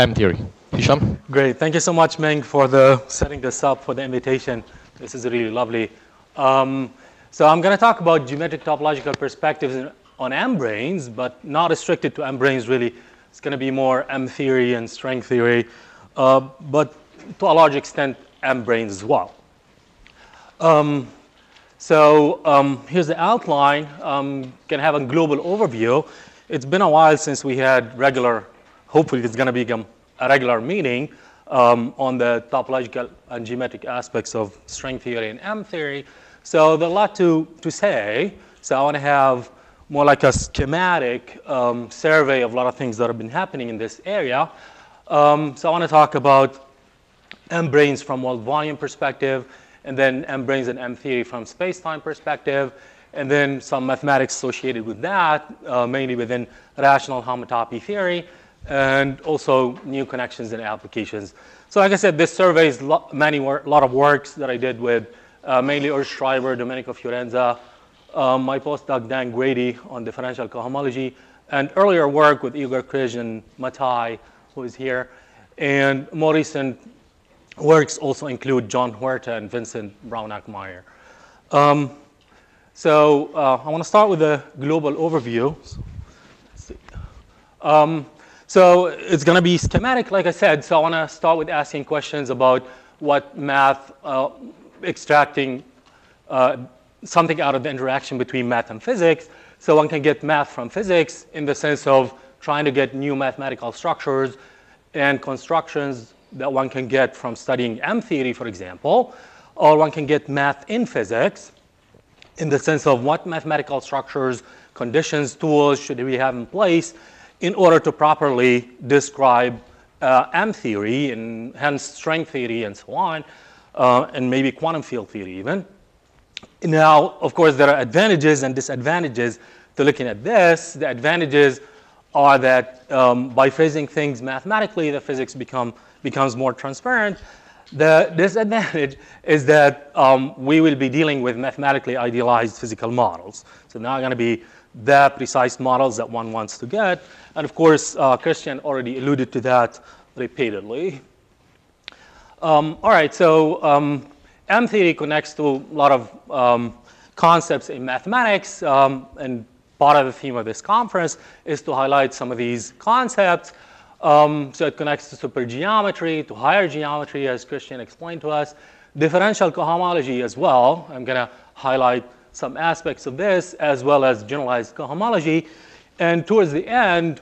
M theory. Hisham? Great. Thank you so much, Meng, for the setting this up, for the invitation. This is really lovely. Um, so I'm going to talk about geometric topological perspectives on M-branes, but not restricted to M-branes, really. It's going to be more M theory and string theory, uh, but to a large extent, M-branes as well. Um, so um, here's the outline. Going to have a global overview. It's been a while since we had regular, hopefully it's going to become a regular meeting um, on the topological and geometric aspects of string theory and M theory. So there's a lot to, to say. So I want to have more like a schematic um, survey of a lot of things that have been happening in this area. Um, so I want to talk about M-branes from world volume perspective, and then M-branes and M theory from space-time perspective, and then some mathematics associated with that, uh, mainly within rational homotopy theory, and also new connections and applications. So like I said, this survey is lo many a lot of works that I did with uh, mainly Urs Schreiber, Domenico Fiorenza, um, my postdoc Dan Grady on differential cohomology, and earlier work with Igor Kriz and Mathai, who is here. And more recent works also include John Huerta and Vincent Braunack-Mayer. Um, so uh, I want to start with a global overview. Um, so it's going to be schematic, like I said. So I want to start with asking questions about what math, uh, extracting uh, something out of the interaction between math and physics. So one can get math from physics in the sense of trying to get new mathematical structures and constructions that one can get from studying M theory, for example, or one can get math in physics in the sense of what mathematical structures, conditions, tools should we have in place in order to properly describe uh, M theory and hence string theory and so on, uh, and maybe quantum field theory even. Now, of course, there are advantages and disadvantages to looking at this. The advantages are that um, by phrasing things mathematically, the physics become becomes more transparent. The disadvantage is that um, we will be dealing with mathematically idealized physical models. So now I'm going to be the precise models that one wants to get. And of course, uh, Christian already alluded to that repeatedly. Um, all right, so um, M theory connects to a lot of um, concepts in mathematics. Um, and part of the theme of this conference is to highlight some of these concepts. Um, so it connects to supergeometry, to higher geometry, as Christian explained to us. Differential cohomology as well. I'm going to highlight some aspects of this, as well as generalized cohomology. And towards the end,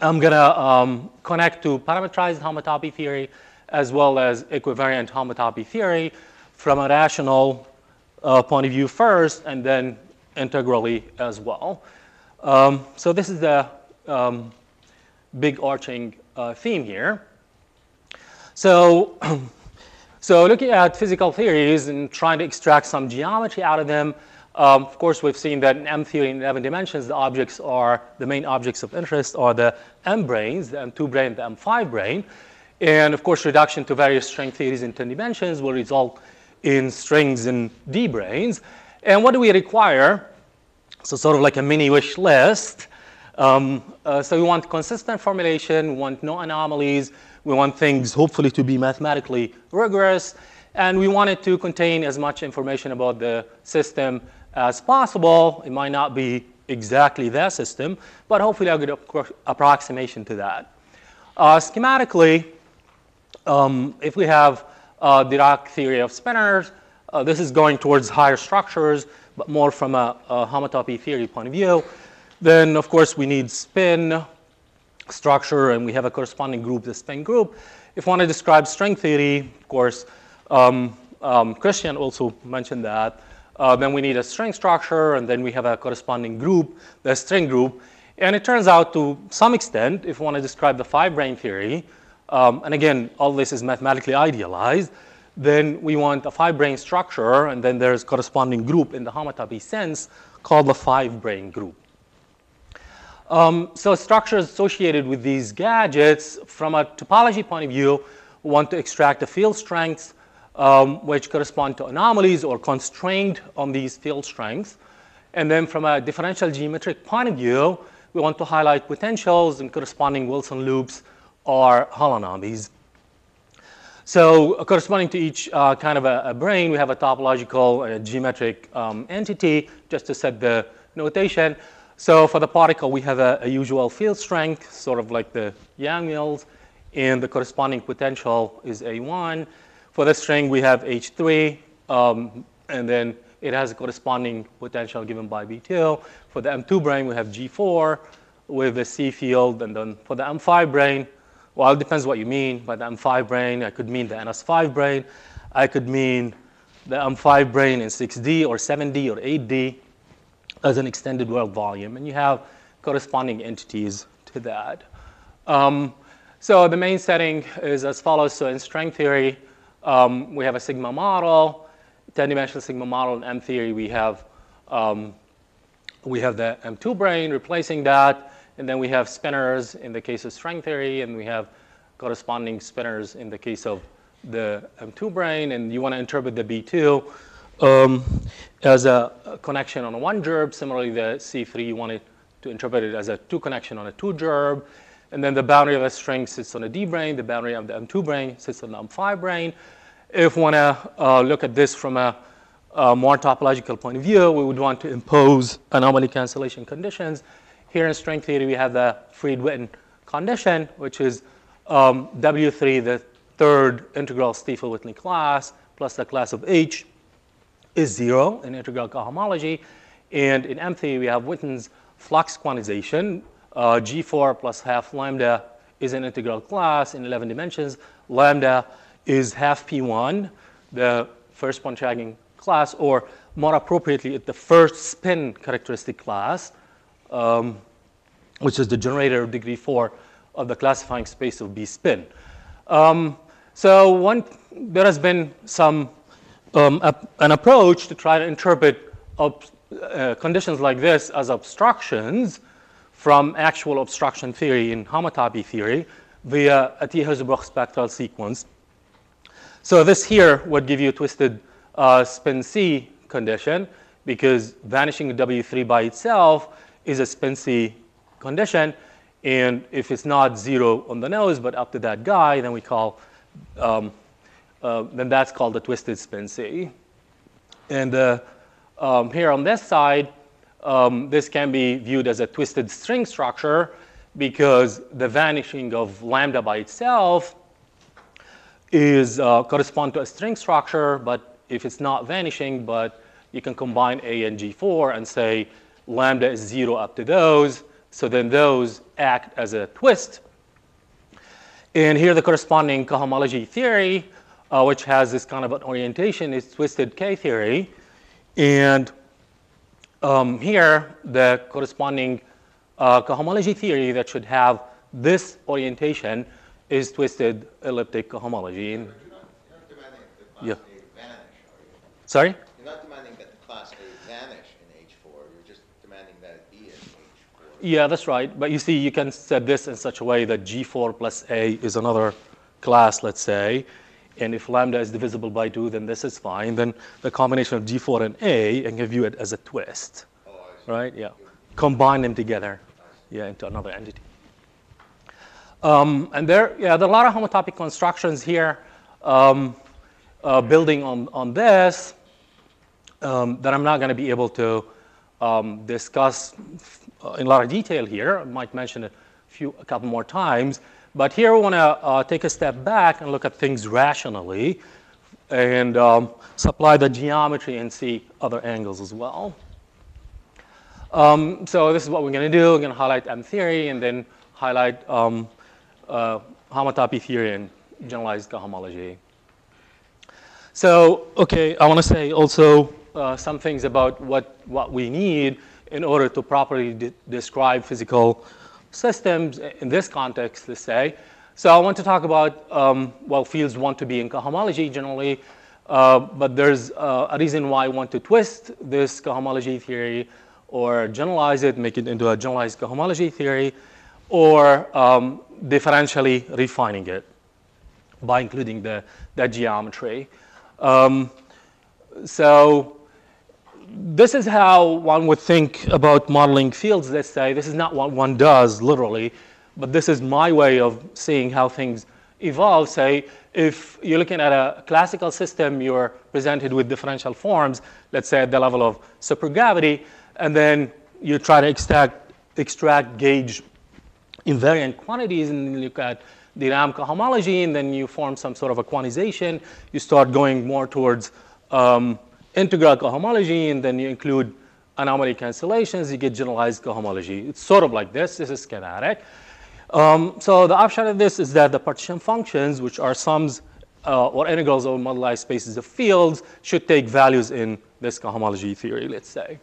I'm going to um, connect to parametrized homotopy theory, as well as equivariant homotopy theory from a rational uh, point of view first, and then integrally as well. Um, so this is the um, big arching uh, theme here. So, so looking at physical theories and trying to extract some geometry out of them, um, of course, we've seen that in M theory in 11 dimensions, the objects are, the main objects of interest are the M branes, the M2 brane, the M5 brane. And of course, reduction to various string theories in 10 dimensions will result in strings in D branes. And what do we require? So sort of like a mini wish list. Um, uh, so we want consistent formulation, we want no anomalies, we want things hopefully to be mathematically rigorous, and we want it to contain as much information about the system as possible. It might not be exactly that system, but hopefully a good approximation to that. Uh, schematically, um, if we have uh, Dirac theory of spinors, uh, this is going towards higher structures, but more from a, a homotopy theory point of view. Then, of course, we need spin structure, and we have a corresponding group, the spin group. If to describe string theory, of course, um, um, Christian also mentioned that. Uh, then we need a string structure, and then we have a corresponding group, the string group. And it turns out to some extent, if to describe the five brane theory, um, and again, all this is mathematically idealized, then we want a five brane structure, and then there's corresponding group in the homotopy sense called the five brane group. Um, so structures associated with these gadgets, from a topology point of view, want to extract the field strengths um, which correspond to anomalies or constrained on these field strengths. And then from a differential geometric point of view, we want to highlight potentials and corresponding Wilson loops are holonomies. So uh, corresponding to each uh, kind of a, a, brane, we have a topological geometric um, entity just to set the notation. So for the particle, we have a, a usual field strength, sort of like the Yang-Mills, and the corresponding potential is A1. For the string, we have H3, um, and then it has a corresponding potential given by B2. For the M2 brane, we have G4 with the C field, and then for the M5 brane, well, it depends what you mean by the M5 brane. I could mean the NS5 brane. I could mean the M5 brane in 6D or 7D or 8D as an extended world volume. And you have corresponding entities to that. Um, so the main setting is as follows. So in string theory, um, we have a sigma model, 10-dimensional sigma model. In M theory, we have um, we have the M2 brane replacing that. And then we have spinors in the case of string theory, and we have corresponding spinors in the case of the M2 brane. And you want to interpret the B2 um, as a, connection on a one gerbe. Similarly, the C3, you want to interpret it as a two connection on a two gerbe. And then the boundary of a string sits on a D brane. The boundary of the M2 brane sits on the M5 brane. If we want to uh, look at this from a, a more topological point of view, we would want to impose anomaly cancellation conditions here in string theory, we have the Freed-Witten condition, which is um, W3, the third integral Stiefel-Whitney class, plus the class of H is zero in integral cohomology. And in M theory, we have Witten's flux quantization. Uh, G4 plus half lambda is an integral class in 11 dimensions. Lambda is half P1, the first Pontryagin class, or more appropriately, the first spin characteristic class um, which is the generator of degree 4 of the classifying space of B spin. Um, so one, there has been some um, an approach to try to interpret uh, conditions like this as obstructions from actual obstruction theory in homotopy theory via Atiyah-Hirzebruch spectral sequence. So this here would give you a twisted uh, spin C condition because vanishing W3 by itself is a spin C condition. And if it's not zero on the nose, but up to that guy, then we call, um, then that's called the twisted spin C. And uh, um, here on this side, um, this can be viewed as a twisted string structure because the vanishing of lambda by itself is uh, correspond to a string structure, but if it's not vanishing, but you can combine A and G4 and say lambda is 0 up to those. So then those act as a twist. And here the corresponding cohomology theory, uh, which has this kind of an orientation, is twisted K theory. And um, here, the corresponding uh, cohomology theory that should have this orientation is twisted elliptic cohomology. You're not, you're not yeah. Vanish, Sorry? Yeah, that's right. But you see, you can set this in such a way that G4 plus A is another class, let's say. And if lambda is divisible by 2, then this is fine. Then the combination of G4 and A, and give you it as a twist. Oh, right? Yeah. Combine them together yeah, into another entity. Um, and there, yeah, there are a lot of homotopic constructions here um, uh, building on, on this um, that I'm not going to be able to um, discuss uh, in a lot of detail here. I might mention a few, a couple more times. But here we want to uh, take a step back and look at things rationally and um, supply the geometry and see other angles as well. Um, so this is what we're going to do. We're going to highlight M theory and then highlight um, uh, homotopy theory and generalized cohomology. So, okay, I want to say also uh, some things about what, what we need in order to properly de describe physical systems in this context, let's say. So I want to talk about, um, well, fields want to be in cohomology generally, uh, but there's uh, a reason why I want to twist this cohomology theory or generalize it, make it into a generalized cohomology theory, or um, differentially refining it by including the, the geometry. Um, so this is how one would think about modeling fields, let's say. This is not what one does literally, but this is my way of seeing how things evolve. Say, if you're looking at a classical system, you're presented with differential forms, let's say at the level of supergravity, and then you try to extract, extract gauge invariant quantities and you look at de Rham cohomology, and then you form some sort of a quantization. You start going more towards um, integral cohomology, and then you include anomaly cancellations, you get generalized cohomology. It's sort of like this. This is schematic. Um, so the upshot of this is that the partition functions, which are sums uh, or integrals over moduli spaces of fields, should take values in this cohomology theory, let's say.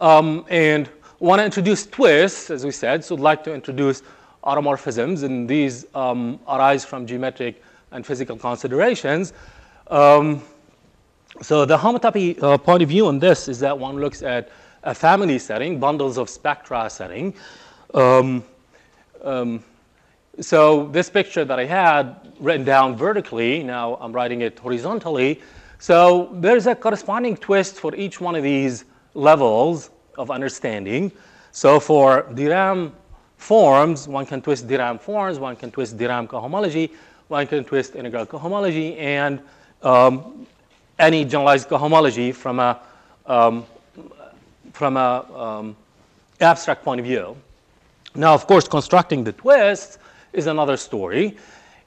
Um, and want to introduce twists, as we said, so would like to introduce automorphisms, and these um, arise from geometric and physical considerations. Um, so the homotopy uh, point of view on this is that one looks at a family setting, bundles of spectra setting. Um, um, so this picture that I had written down vertically, now I'm writing it horizontally. So there's a corresponding twist for each one of these levels of understanding. So for de Rham forms, one can twist de Rham forms, one can twist de Rham cohomology, one can twist integral cohomology, and um, any generalized cohomology from a um, from a um, abstract point of view. Now, of course, constructing the twist is another story.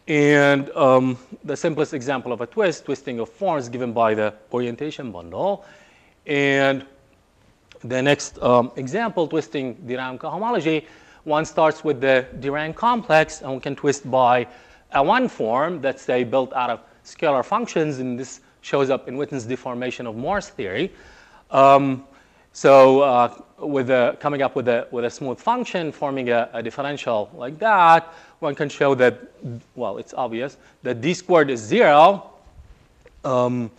And um, the simplest example of a twist, twisting of forms given by the orientation bundle. And the next um, example, twisting de Rham cohomology, one starts with the de Rham complex, and one can twist by a one form that's say built out of scalar functions, in this shows up in Witten's deformation of Morse theory. Um, so uh, with a, coming up with a, with a smooth function, forming a, a, differential like that, one can show that, well, it's obvious, that d squared is 0. Um,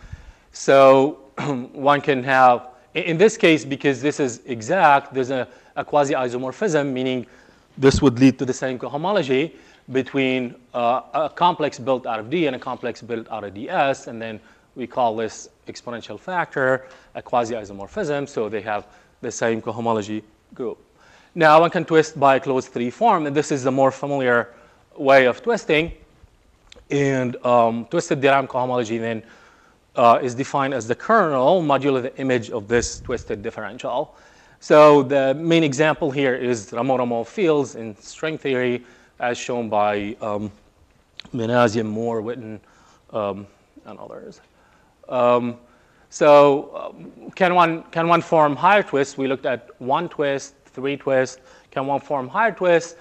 so one can have, in this case, because this is exact, there's a, a quasi-isomorphism, meaning this would lead to the same cohomology between uh, a complex built out of D and a complex built out of DS, and then we call this exponential factor a quasi-isomorphism, so they have the same cohomology group. Now one can twist by a closed three form, and this is the more familiar way of twisting. And um, twisted de Rham cohomology then uh, is defined as the kernel modulo the image of this twisted differential. So the main example here is Ramond-Ramond fields in string theory as shown by um, Moore, Witten, um, and others. Um, so um, can, one, can one form higher twists? We looked at one twist, three twists. Can one form higher twists?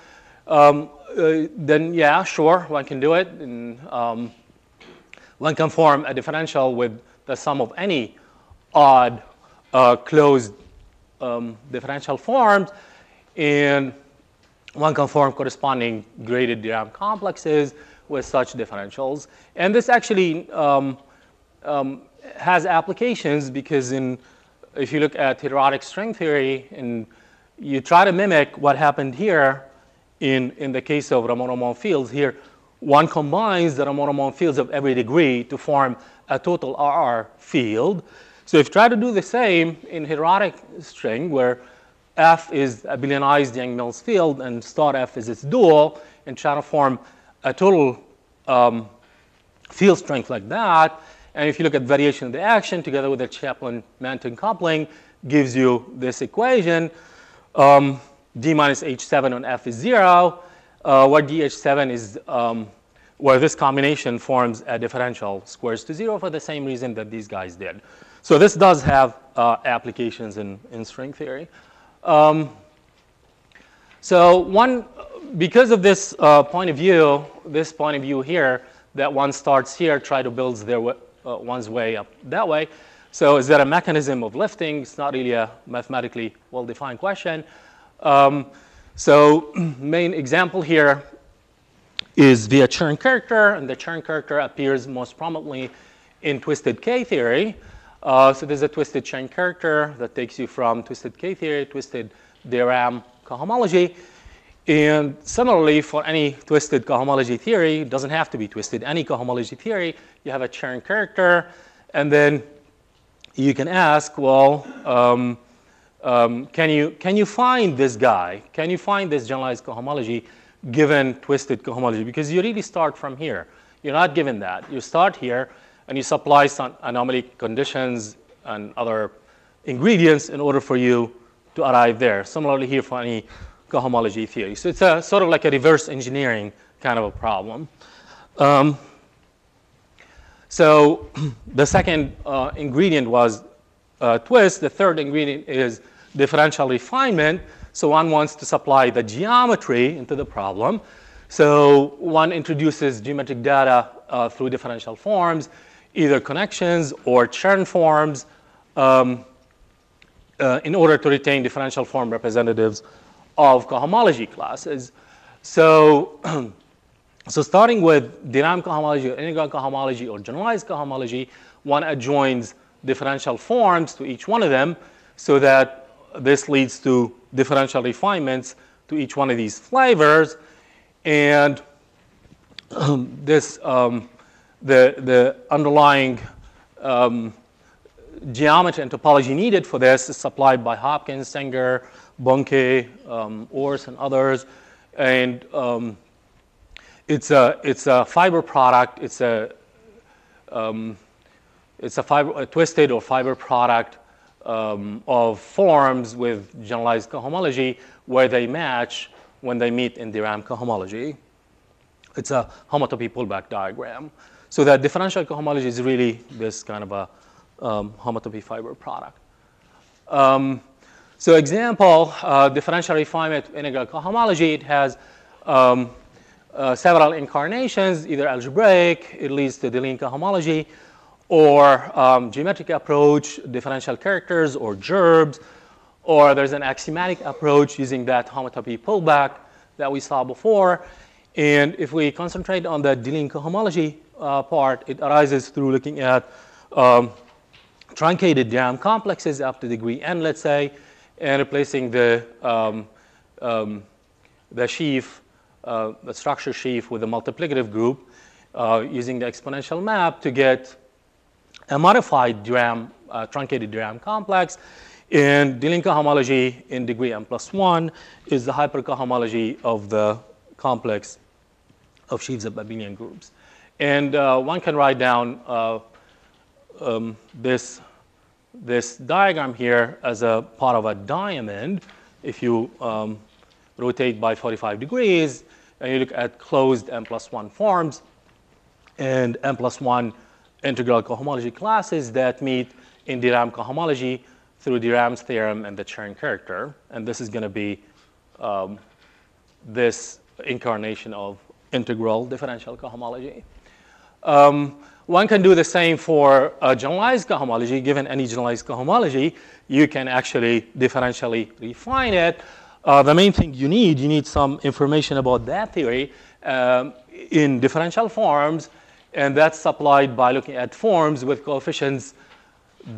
Um, uh, then yeah, sure, one can do it. And, um, one can form a differential with the sum of any odd uh, closed um, differential forms. And one can form corresponding graded de Rham complexes with such differentials. And this actually um, um, has applications because in, if you look at heterotic string theory and you try to mimic what happened here in, in the case of Ramond-Ramond fields here, one combines the Ramond-Ramond fields of every degree to form a total RR field. So if you try to do the same in heterotic string where F is abelianized Yang-Mills field and star F is its dual and try to form a total um, field strength like that, and if you look at variation of the action together with the Chapline-Manton coupling, gives you this equation. Um, D minus H7 on F is 0, uh, where DH7 is um, where this combination forms a differential squares to 0 for the same reason that these guys did. So this does have uh, applications in, in string theory. Um, so one, because of this uh, point of view, this point of view here, that one starts here, try to build their uh, one's way up that way. So is there a mechanism of lifting? It's not really a mathematically well-defined question. Um, so main example here is via Chern character, and the Chern character appears most prominently in twisted K theory. Uh, so there's a twisted Chern character that takes you from twisted K theory, twisted de Rham cohomology. And similarly, for any twisted cohomology theory, it doesn't have to be twisted. Any cohomology theory, you have a Chern character, and then you can ask, well, um, um, can, you, can you find this guy? Can you find this generalized cohomology given twisted cohomology? Because you really start from here. You're not given that. You start here and you supply some anomaly conditions and other ingredients in order for you to arrive there. Similarly here for any cohomology theory. So it's a sort of like a reverse engineering kind of a problem. Um, so the second uh, ingredient was uh, twist. The third ingredient is differential refinement. So one wants to supply the geometry into the problem. So one introduces geometric data uh, through differential forms, either connections or Chern forms, um, uh, in order to retain differential form representatives of cohomology classes. So, so starting with Rham cohomology or integral cohomology or generalized cohomology, one adjoins differential forms to each one of them so that this leads to differential refinements to each one of these flavors. And this, um, the, the underlying um, geometry and topology needed for this is supplied by Hopkins, Singer, Bunke, um, Urs, and others. And um, it's, a, it's a fiber product. It's a, um, it's a, fiber, a twisted or fiber product um, of forms with generalized cohomology where they match when they meet in de Rham cohomology. It's a homotopy pullback diagram. So that differential cohomology is really this kind of a um, homotopy fiber product. Um, so example, uh, differential refinement integral cohomology, it has um, uh, several incarnations, either algebraic, it leads to Deligne cohomology, or um, geometric approach, differential characters, or gerbes, or there's an axiomatic approach using that homotopy pullback that we saw before. And if we concentrate on the Deligne cohomology uh, part, it arises through looking at um, truncated de complexes up to degree n, let's say, and replacing the, um, um, the sheaf, uh, the structure sheaf with a multiplicative group uh, using the exponential map to get a modified de Rham, uh, truncated de Rham complex. And Deligne homology in degree m plus 1 is the hypercohomology of the complex of sheaves of abelian groups. And uh, one can write down uh, um, this, this diagram here as a part of a diamond. If you um, rotate by 45 degrees and you look at closed n plus 1 forms and n plus 1 integral cohomology classes that meet in de Rham cohomology through de Rham's theorem and the Chern character. And this is going to be um, this incarnation of integral differential cohomology. Um, one can do the same for a generalized cohomology. Given any generalized cohomology, you can actually differentially refine it. Uh, the main thing you need, you need some information about that theory um, in differential forms, and that's supplied by looking at forms with coefficients,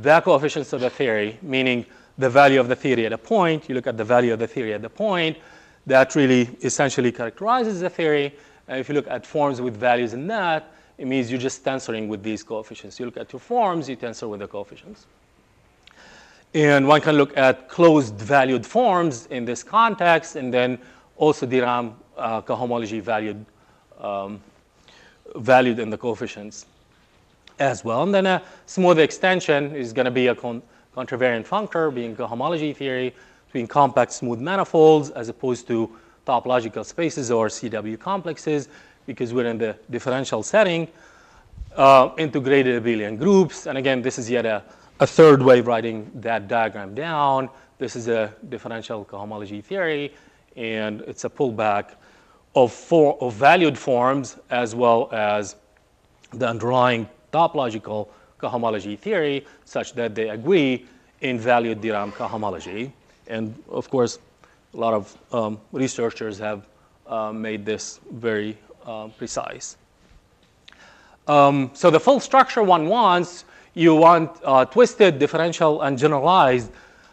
the coefficients of the theory, meaning the value of the theory at a point. You look at the value of the theory at the point. That really essentially characterizes the theory. And if you look at forms with values in that, it means you're just tensoring with these coefficients. You look at your forms, you tensor with the coefficients. And one can look at closed valued forms in this context, and then also de Rham uh, cohomology valued, um, valued in the coefficients as well. And then a smooth extension is going to be a con contravariant functor, being cohomology theory between compact smooth manifolds as opposed to topological spaces or CW complexes because we're in the differential setting, uh, integrated abelian groups. And again, this is yet a, a third way of writing that diagram down. This is a differential cohomology theory, and it's a pullback of, four, of valued forms as well as the underlying topological cohomology theory such that they agree in valued de Rham cohomology. And of course, a lot of um, researchers have uh, made this very uh, precise. Um, so the full structure one wants, you want uh, twisted, differential, and generalized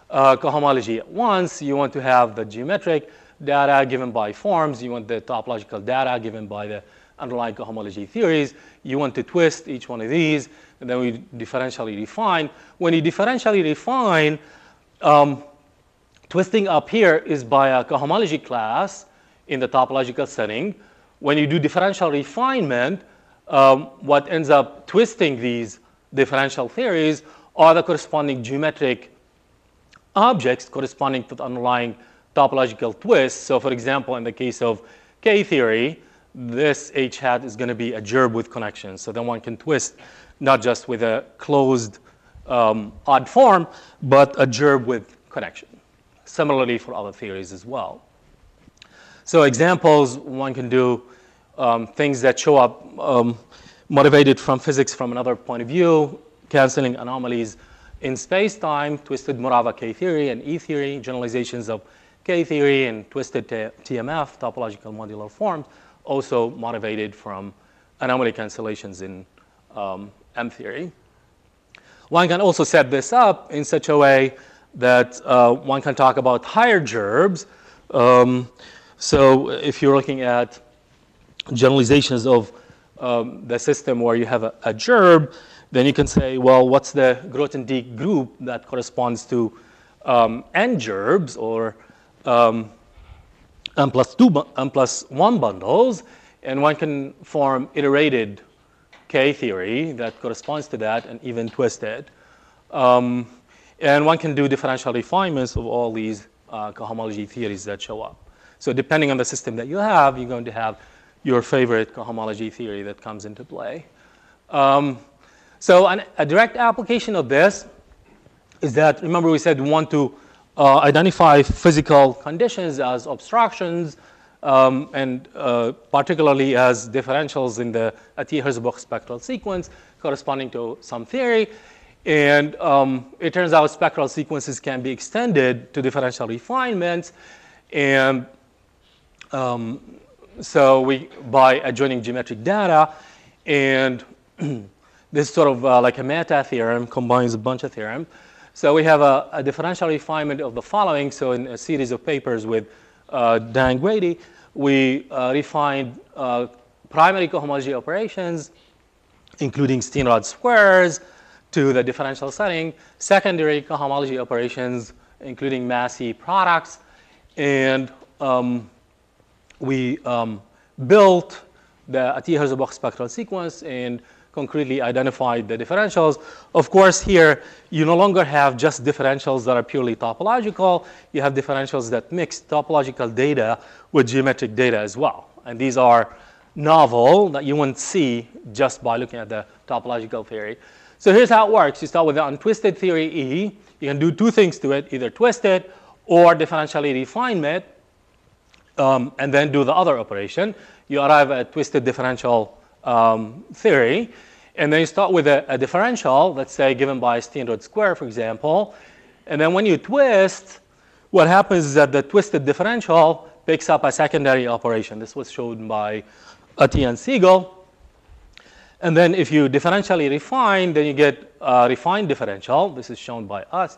uh, cohomology at once. You want to have the geometric data given by forms. You want the topological data given by the underlying cohomology theories. You want to twist each one of these, and then we differentially refine. When you differentially refine, um, twisting up here is by a cohomology class in the topological setting. When you do differential refinement, um, what ends up twisting these differential theories are the corresponding geometric objects corresponding to the underlying topological twist. So for example, in the case of K theory, this H hat is going to be a gerbe with connections. So then one can twist not just with a closed um, odd form, but a gerbe with connection. Similarly for other theories as well. So examples, one can do um, things that show up um, motivated from physics from another point of view, canceling anomalies in space-time, twisted Morava K-theory and E-theory, generalizations of K-theory and twisted TMF, topological modular forms, also motivated from anomaly cancellations in um, M-theory. One can also set this up in such a way that uh, one can talk about higher gerbes. Um, so if you're looking at generalizations of um, the system where you have a, a gerbe, then you can say, well, what's the Grothendieck group that corresponds to um, n gerbes or um, n plus two, n plus one bundles, and one can form iterated K theory that corresponds to that and even twist it. Um, and one can do differential refinements of all these uh, cohomology theories that show up. So depending on the system that you have, you're going to have your favorite cohomology theory that comes into play. Um, so an, a direct application of this is that, remember we said we want to uh, identify physical conditions as obstructions um, and uh, particularly as differentials in the Atiyah-Hirzebruch spectral sequence corresponding to some theory. And um, it turns out spectral sequences can be extended to differential refinements. And um, so we, by adjoining geometric data, and this sort of uh, like a meta theorem, combines a bunch of theorems. So we have a, a, differential refinement of the following. So in a series of papers with uh, Dan Grady, we uh, refined uh, primary cohomology operations, including Steenrod squares, to the differential setting, secondary cohomology operations, including Massey products, and um, we um, built the Atiyah-Hirzebruch spectral sequence and concretely identified the differentials. Of course, here you no longer have just differentials that are purely topological. You have differentials that mix topological data with geometric data as well. And these are novel that you wouldn't see just by looking at the topological theory. So here's how it works. You start with the untwisted theory E. You can do two things to it, either twist it or differentially refine it, um, and then do the other operation. You arrive at twisted differential um, theory. And then you start with a, a, differential, let's say given by Steenrod square, for example. And then when you twist, what happens is that the twisted differential picks up a secondary operation. This was shown by Atiyah and Segal. And then if you differentially refine, then you get a refined differential. This is shown by us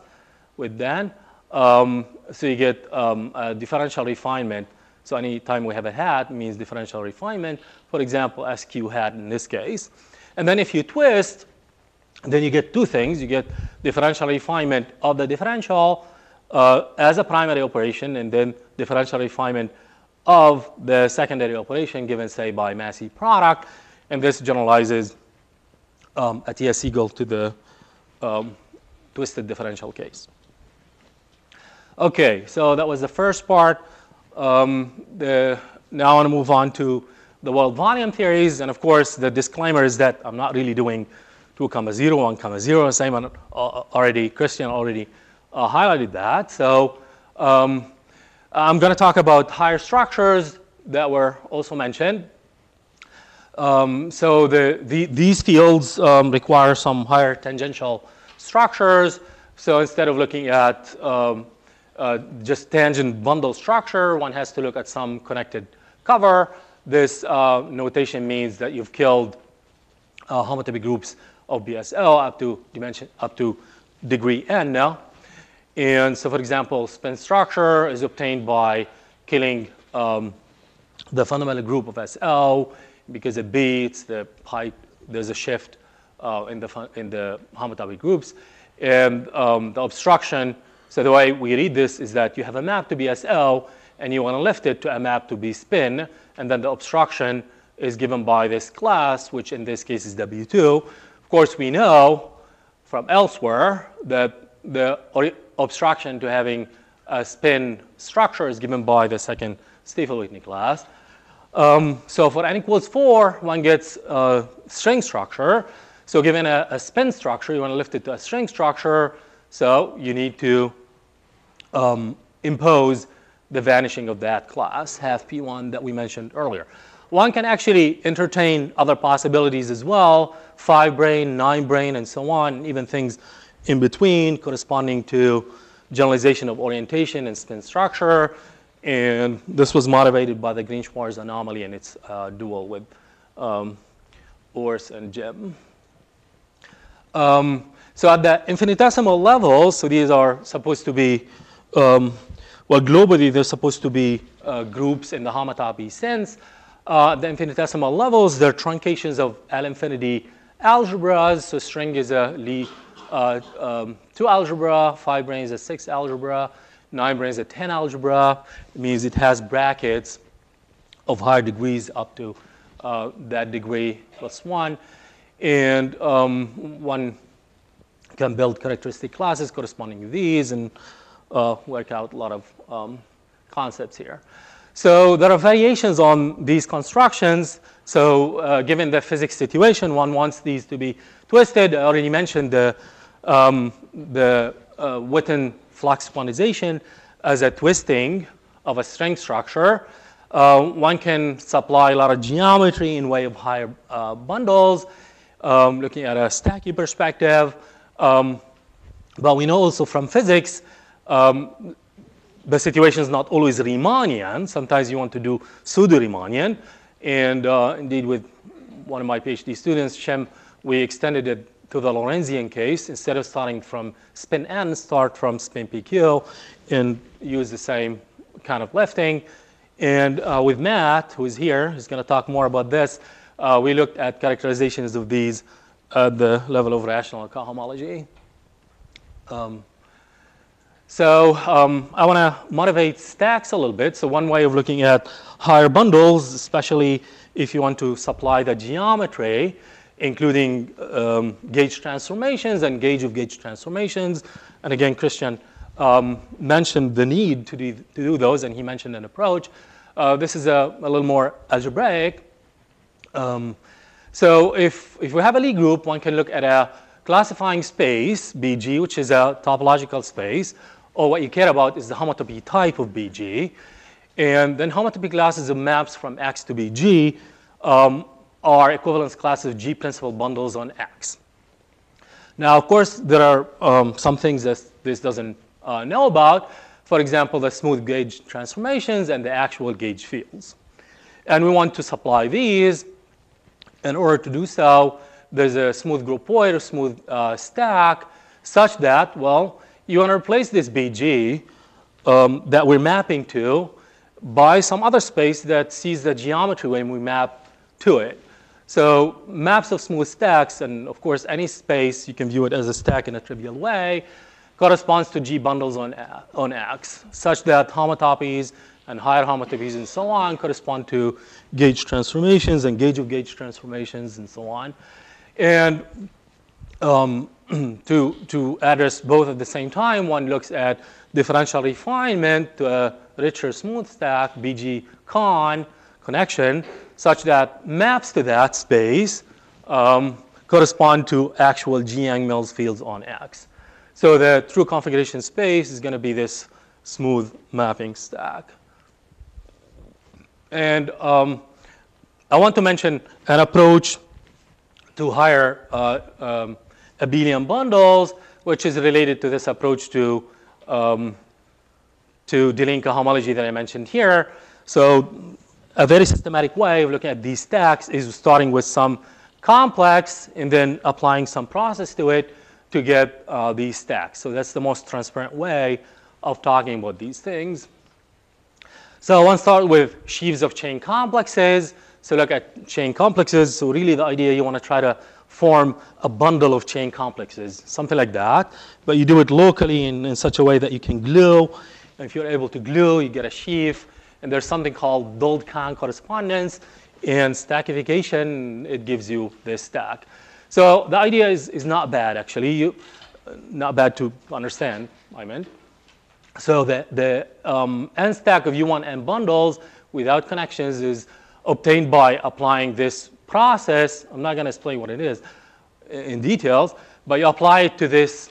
with Dan. Um, so you get um, a differential refinement. So any time we have a hat means differential refinement. For example, SQ hat in this case. And then if you twist, then you get two things. You get differential refinement of the differential uh, as a primary operation, and then differential refinement of the secondary operation given, say, by Massey product. And this generalizes um, Atiyah Segal to the um, twisted differential case. Okay, so that was the first part. Um, the, now I want to move on to the world volume theories. And of course, the disclaimer is that I'm not really doing 2 comma 0, 1 comma 0. Simon uh, already, Christian already uh, highlighted that. So um, I'm going to talk about higher structures that were also mentioned. Um, so the, the, these fields um, require some higher tangential structures. So instead of looking at um, uh, just tangent bundle structure, one has to look at some connected cover. This uh, notation means that you've killed uh, homotopy groups of BSL up to dimension up to degree n now. And so, for example, spin structure is obtained by killing um, the fundamental group of SL because it beats the pi, there's a shift uh, in the in the homotopy groups, and um, the obstruction So the way we read this is that you have a map to BSL, and you want to lift it to a map to B spin, and then the obstruction is given by this class, which in this case is W2. Of course, we know from elsewhere that the obstruction to having a spin structure is given by the second Stiefel-Whitney class. Um, so for n equals 4, one gets a string structure. So given a, a, spin structure, you want to lift it to a string structure. So you need to um, impose the vanishing of that class, half P1 that we mentioned earlier. One can actually entertain other possibilities as well, five brane, nine brane, and so on, even things in between corresponding to generalization of orientation and spin structure. And this was motivated by the Green-Schwarz anomaly and its uh, dual with um, Urs and Jim. Um, so at the infinitesimal level, so these are supposed to be, um, well, globally, they're supposed to be uh, groups in the homotopy sense. Uh, the infinitesimal levels, they're truncations of L infinity algebras. So string is a Lie uh, um, 2 algebra, 5 brane is a 6 algebra, 9 brane is a 10 algebra. It means it has brackets of higher degrees up to uh, that degree plus 1. And um, one can build characteristic classes corresponding to these and uh, work out a lot of um, concepts here. So there are variations on these constructions. So uh, given the physics situation, one wants these to be twisted. I already mentioned the um, the uh, Witten flux quantization as a twisting of a string structure. Uh, one can supply a lot of geometry in way of higher uh, bundles, um, looking at a stacky perspective. Um, but we know also from physics, um, the situation is not always Riemannian. Sometimes you want to do pseudo-Riemannian. And uh, indeed, with one of my PhD students, Shem, we extended it to the Lorentzian case, instead of starting from spin n, start from spin pq and use the same kind of lifting. And uh, with Matt, who is here, who's going to talk more about this, uh, we looked at characterizations of these at the level of rational cohomology. Um, so um, I want to motivate stacks a little bit. So one way of looking at higher bundles, especially if you want to supply the geometry, including um, gauge transformations and gauge of gauge transformations. And again, Christian um, mentioned the need to do, to do, those, and he mentioned an approach. Uh, this is a, a, little more algebraic. Um, so if, if we have a Lie group, one can look at a classifying space, BG, which is a topological space, or what you care about is the homotopy type of BG. And then homotopy classes of maps from X to BG um, are equivalence classes of G principal bundles on X. Now, of course, there are um, some things that this doesn't uh, know about. For example, the smooth gauge transformations and the actual gauge fields. And we want to supply these. In order to do so, there's a smooth groupoid or smooth uh, stack such that, well, you want to replace this BG um, that we're mapping to by some other space that sees the geometry when we map to it. So maps of smooth stacks, and of course any space, you can view it as a stack in a trivial way, corresponds to G bundles on, on X, such that homotopies and higher homotopies and so on correspond to gauge transformations and gauge of gauge transformations and so on. And um, to, to address both at the same time, one looks at differential refinement to a richer smooth stack, BG con connection, such that maps to that space um, correspond to actual Yang-Mills fields on X. So the true configuration space is going to be this smooth mapping stack. And um, I want to mention an approach to higher uh, um, abelian bundles, which is related to this approach to, um, to Deligne cohomology that I mentioned here. So a very systematic way of looking at these stacks is starting with some complex and then applying some process to it to get uh, these stacks. So that's the most transparent way of talking about these things. So I want to start with sheaves of chain complexes. So look at chain complexes. So really the idea you want to try to form a bundle of chain complexes, something like that. But you do it locally in, in such a way that you can glue. And if you're able to glue, you get a sheaf. And there's something called Dold-Kan correspondence. And stackification, it gives you this stack. So the idea is, is not bad, actually. You, not bad to understand, I. So the, the um, n stack of U1 n bundles without connections is obtained by applying this process. I'm not going to explain what it is in details, but you apply it to this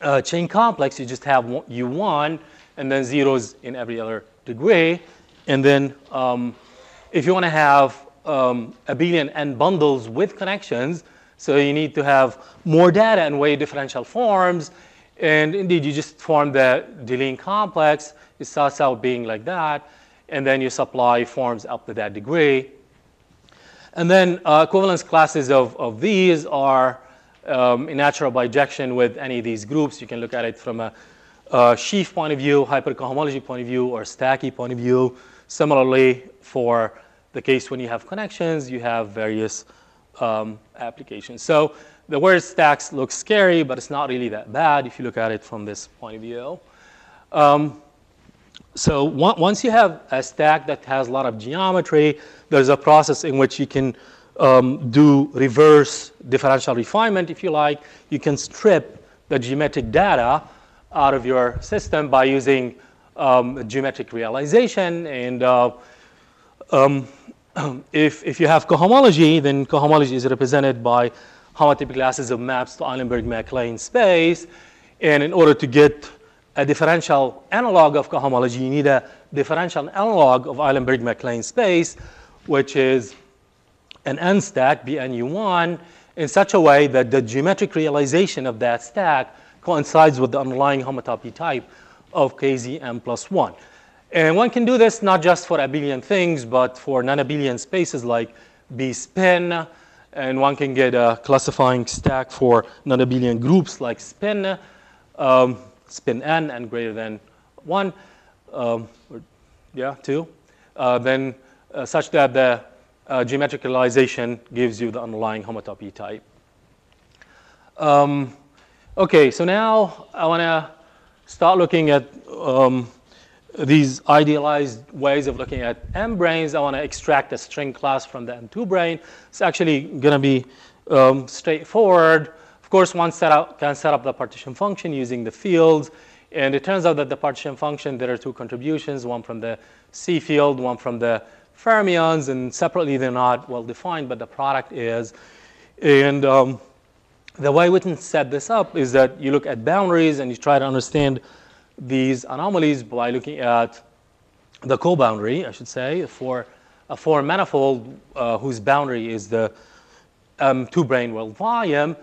uh, chain complex. You just have U1 and then zeros in every other degree. And then um, if you want to have um, abelian n bundles with connections, so you need to have more data and Weyl differential forms. And indeed, you just form the Deligne complex. It starts out being like that. And then you supply forms up to that degree. And then uh, equivalence classes of, of these are um, in natural bijection with any of these groups. You can look at it from a, a sheaf point of view, hypercohomology point of view, or stacky point of view. Similarly, for the case when you have connections, you have various um, applications. So the word stacks looks scary, but it's not really that bad if you look at it from this point of view. Um, so once you have a stack that has a lot of geometry, there's a process in which you can um, do reverse differential refinement, if you like. You can strip the geometric data out of your system by using um, geometric realization. And uh, um, if, if you have cohomology, then cohomology is represented by homotopy classes of maps to Eilenberg-MacLane space. And in order to get a differential analog of cohomology, you need a differential analog of Eilenberg-MacLane space, which is an n stack, BNU1, in such a way that the geometric realization of that stack coincides with the underlying homotopy type of KZM plus 1. And one can do this not just for abelian things, but for non-abelian spaces like B spin, and one can get a classifying stack for non-abelian groups like spin. Um, spin n and greater than 1, um, or, yeah, 2, uh, then uh, such that the uh, geometric realization gives you the underlying homotopy type. Um, okay, so now I want to start looking at um, these idealized ways of looking at M branes. I want to extract a string class from the M2 brane. It's actually going to be um, straightforward course, one set up, can set up the partition function using the fields. And it turns out that the partition function, there are two contributions, one from the C field, one from the fermions, and separately they're not well defined, but the product is. And um, the way we can set this up is that you look at boundaries and you try to understand these anomalies by looking at the co-boundary, I should say, for a four manifold uh, whose boundary is the um, two brane world volume.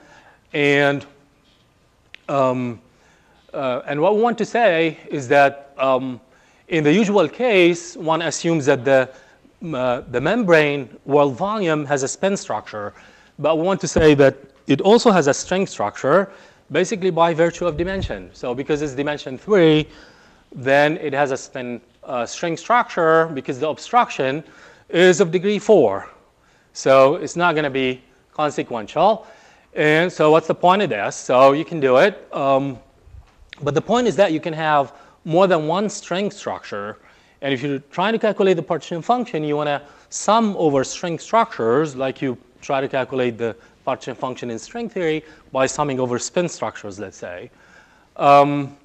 And, um, uh, and what we want to say is that um, in the usual case, one assumes that the, uh, the membrane world volume has a spin structure. But we want to say that it also has a string structure, basically by virtue of dimension. So because it's dimension 3, then it has a spin uh, string structure because the obstruction is of degree 4. So it's not going to be consequential. And so what's the point of this? So you can do it. Um, but the point is that you can have more than one string structure. And if you're trying to calculate the partition function, you want to sum over string structures like you try to calculate the partition function in string theory by summing over spin structures, let's say. Um,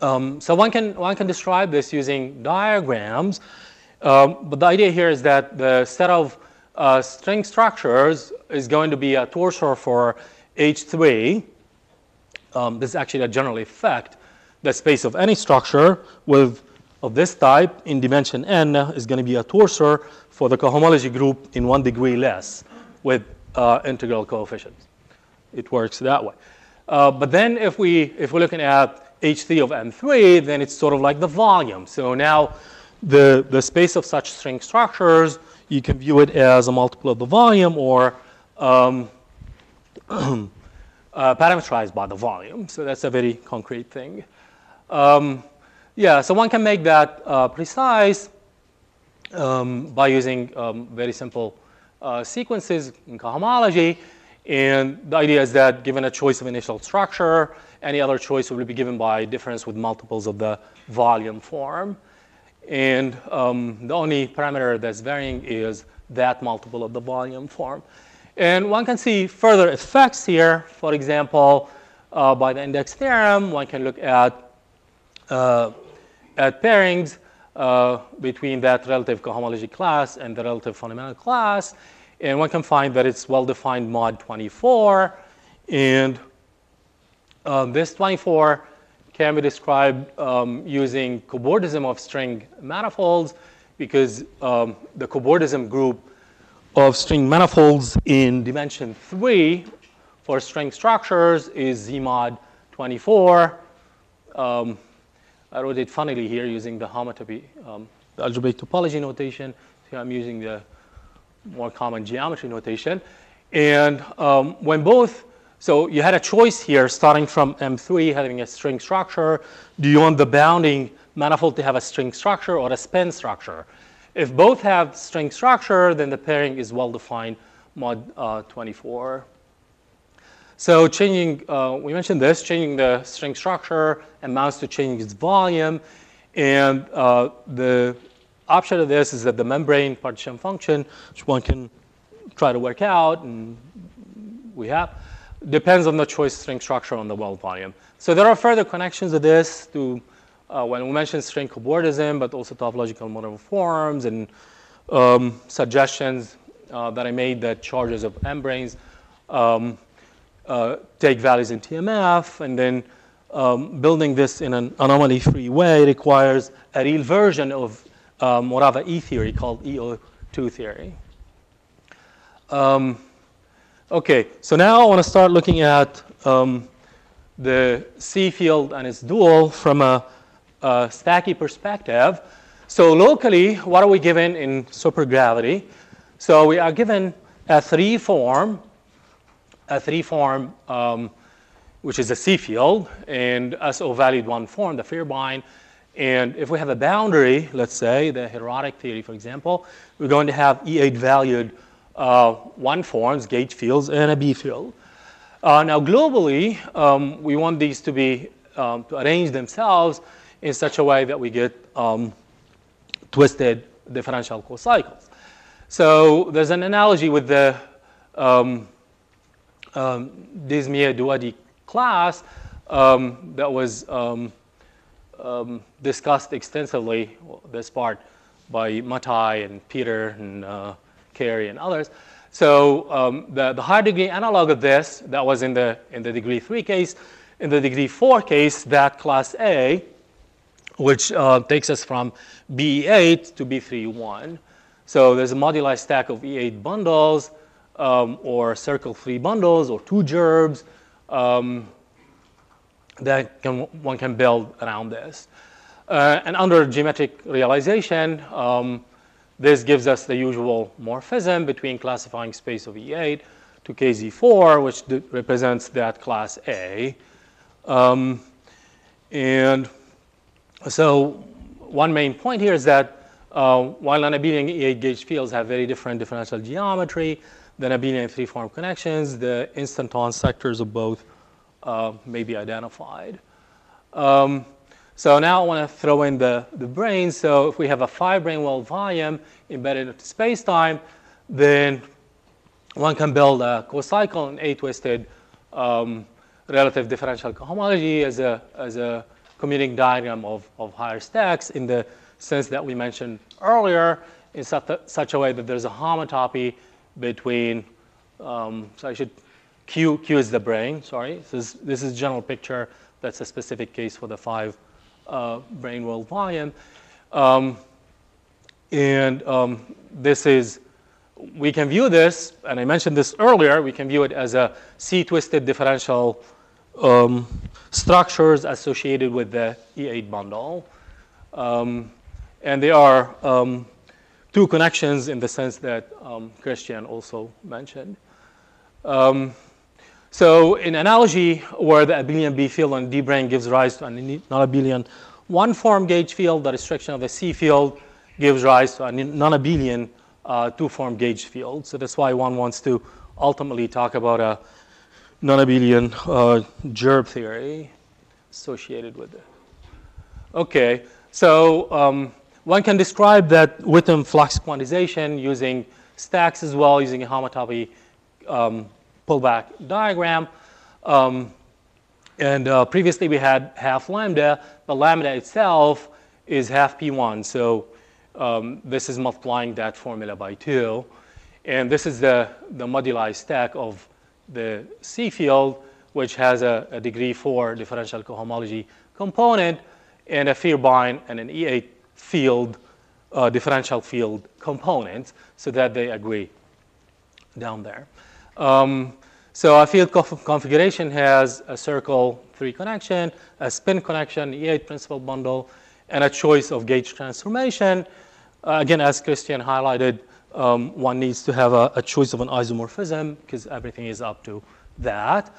um, so one can, one can describe this using diagrams. Um, but the idea here is that the set of uh, string structures is going to be a torsor for H3. Um, this is actually a general effect. The space of any structure with of this type in dimension n is going to be a torsor for the cohomology group in one degree less with uh, integral coefficients. It works that way. Uh, but then if, we, if we're looking at H3 of M3, then it's sort of like the volume. So now the, the space of such string structures you can view it as a multiple of the volume or um, uh, parameterized by the volume. So that's a very concrete thing. Um, yeah, so one can make that uh, precise um, by using um, very simple uh, sequences in cohomology. And the idea is that given a choice of initial structure, any other choice will be given by difference with multiples of the volume form. And um, the only parameter that's varying is that multiple of the volume form. And one can see further effects here. For example, uh, by the index theorem, one can look at, uh, at pairings uh, between that relative cohomology class and the relative fundamental class. And one can find that it's well-defined mod 24. And um, this 24 can be described um, using cobordism of string manifolds because um, the cobordism group of string manifolds in dimension 3 for string structures is Z mod 24. Um, I wrote it funnily here using the homotopy, um, the algebraic topology notation. Here I'm using the more common geometry notation. And um, when both, so you had a choice here starting from M3 having a string structure. Do you want the bounding manifold to have a string structure or a spin structure? If both have string structure, then the pairing is well-defined mod uh, 24. So changing, uh, we mentioned this, changing the string structure amounts to changing its volume. And uh, the option of this is that the membrane partition function, which one can try to work out, and we have, depends on the choice string structure on the world volume. So there are further connections of this to uh, when we mentioned string cobordism, but also topological modular forms and um, suggestions uh, that I made that charges of membranes um, uh, take values in TMF, and then um, building this in an anomaly-free way requires a real version of um, Morava E theory called EO2 theory. Um, okay, so now I want to start looking at um, the C field and its dual from a, a stacky perspective. So locally, what are we given in supergravity? So we are given a three form a three form, um, which is a C field, and SO valued one form, the Vierbein. And if we have a boundary, let's say the heterotic theory, for example, we're going to have E8 valued one forms, gauge fields, and a B field. Uh, now, globally, um, we want these to be um, to arrange themselves in such a way that we get um, twisted differential co-cycles. So there's an analogy with the um, um, Douady class um, that was um, um, discussed extensively, this part, by Mathai and Peter and uh, Carey and others. So um, the, the higher degree analog of this, that was in the, in the degree 3 case. In the degree 4 case, that class A, which uh, takes us from B8 to B31. So there's a moduli stack of E8 bundles um, or circle three bundles or two gerbes um, that can, one can build around this. Uh, and under geometric realization, um, this gives us the usual morphism between classifying space of E8 to KZ4, which represents that class A. Um, and so one main point here is that uh, while non-abelian E8 gauge fields have very different differential geometry, than abelian three-form connections, the instanton sectors of both uh, may be identified. Um, so now I want to throw in the, the brane. So if we have a five brane world volume embedded into space-time, then one can build a co-cycle and A-twisted um, relative differential cohomology as a, as a commuting diagram of, of higher stacks in the sense that we mentioned earlier in such a, such a way that there's a homotopy between, um, so I should, Q, Q is the brane, sorry. This is, this is general picture. That's a specific case for the five uh, brane world volume. Um, and um, this is, we can view this, and I mentioned this earlier, we can view it as a C-twisted differential um, structures associated with the E8 bundle. Um, and there are um, two connections in the sense that um, Christian also mentioned. So in analogy where the abelian B field on D brane gives rise to a non-abelian one form gauge field, the restriction of the C field gives rise to a non-abelian uh, two form gauge field. So that's why one wants to ultimately talk about a non-abelian uh, gerbe theory associated with it. Okay, so um, one can describe that Witten flux quantization using stacks as well, using a homotopy um, pullback diagram. Um, and uh, previously we had half lambda, but lambda itself is half p1. So um, this is multiplying that formula by 2. And this is the, the moduli stack of the C field, which has a, a degree 4 differential cohomology component and a Vierbein and an E8 field, uh, differential field component, so that they agree down there. Um, so a field configuration has a circle 3 connection, a spin connection, E8 principal bundle, and a choice of gauge transformation. Uh, again, as Christian highlighted, um, one needs to have a, a, choice of an isomorphism because everything is up to that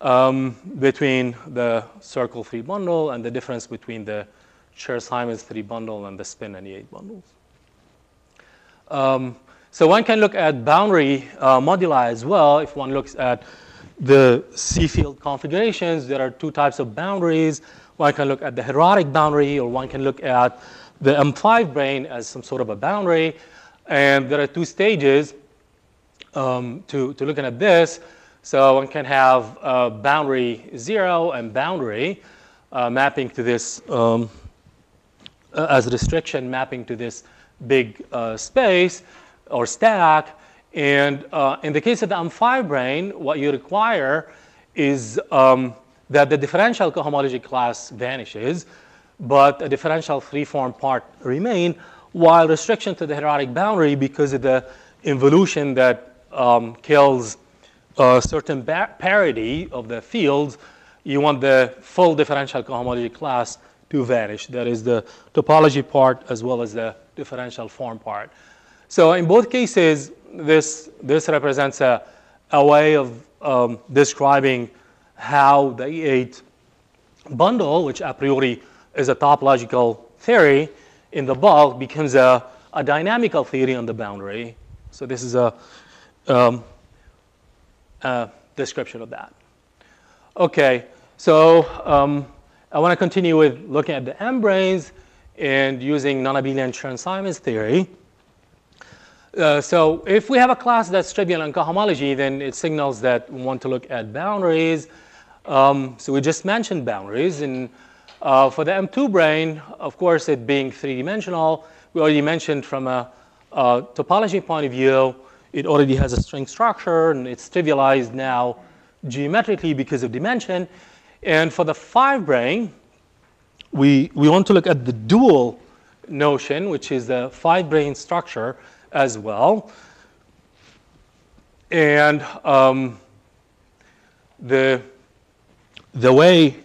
um, between the circle 3 bundle and the difference between the Chern-Simons 3 bundle and the spin and E8 bundles. Um, so one can look at boundary uh, moduli as well. If one looks at the C field configurations, there are two types of boundaries. One can look at the heterotic boundary, or one can look at the M5 brane as some sort of a boundary. And there are two stages um, to, to looking at this. So one can have uh, boundary zero and boundary uh, mapping to this um, as restriction mapping to this big uh, space or stack. And uh, in the case of the M5 brane, what you require is um, that the differential cohomology class vanishes, but a differential free-form part remain, while restriction to the heterotic boundary because of the involution that um, kills a certain parity of the fields, you want the full differential cohomology class to vanish. That is the topology part as well as the differential form part. So in both cases, this, this represents a, a way of um, describing how the E8 bundle, which a priori is a topological theory, in the bulk becomes a, a dynamical theory on the boundary. So this is a, um, a description of that. Okay, so um, I want to continue with looking at the M-branes and using non-abelian Chern-Simons theory. Uh, so if we have a class that's trivial in cohomology, then it signals that we want to look at boundaries. Um, so we just mentioned boundaries. And uh, for the M2 brane, of course, it being three-dimensional, we already mentioned from a, a, topology point of view, it already has a string structure, and it's trivialized now geometrically because of dimension. And for the 5 brane, we, we want to look at the dual notion, which is the 5 brane structure as well. And um, the, the way,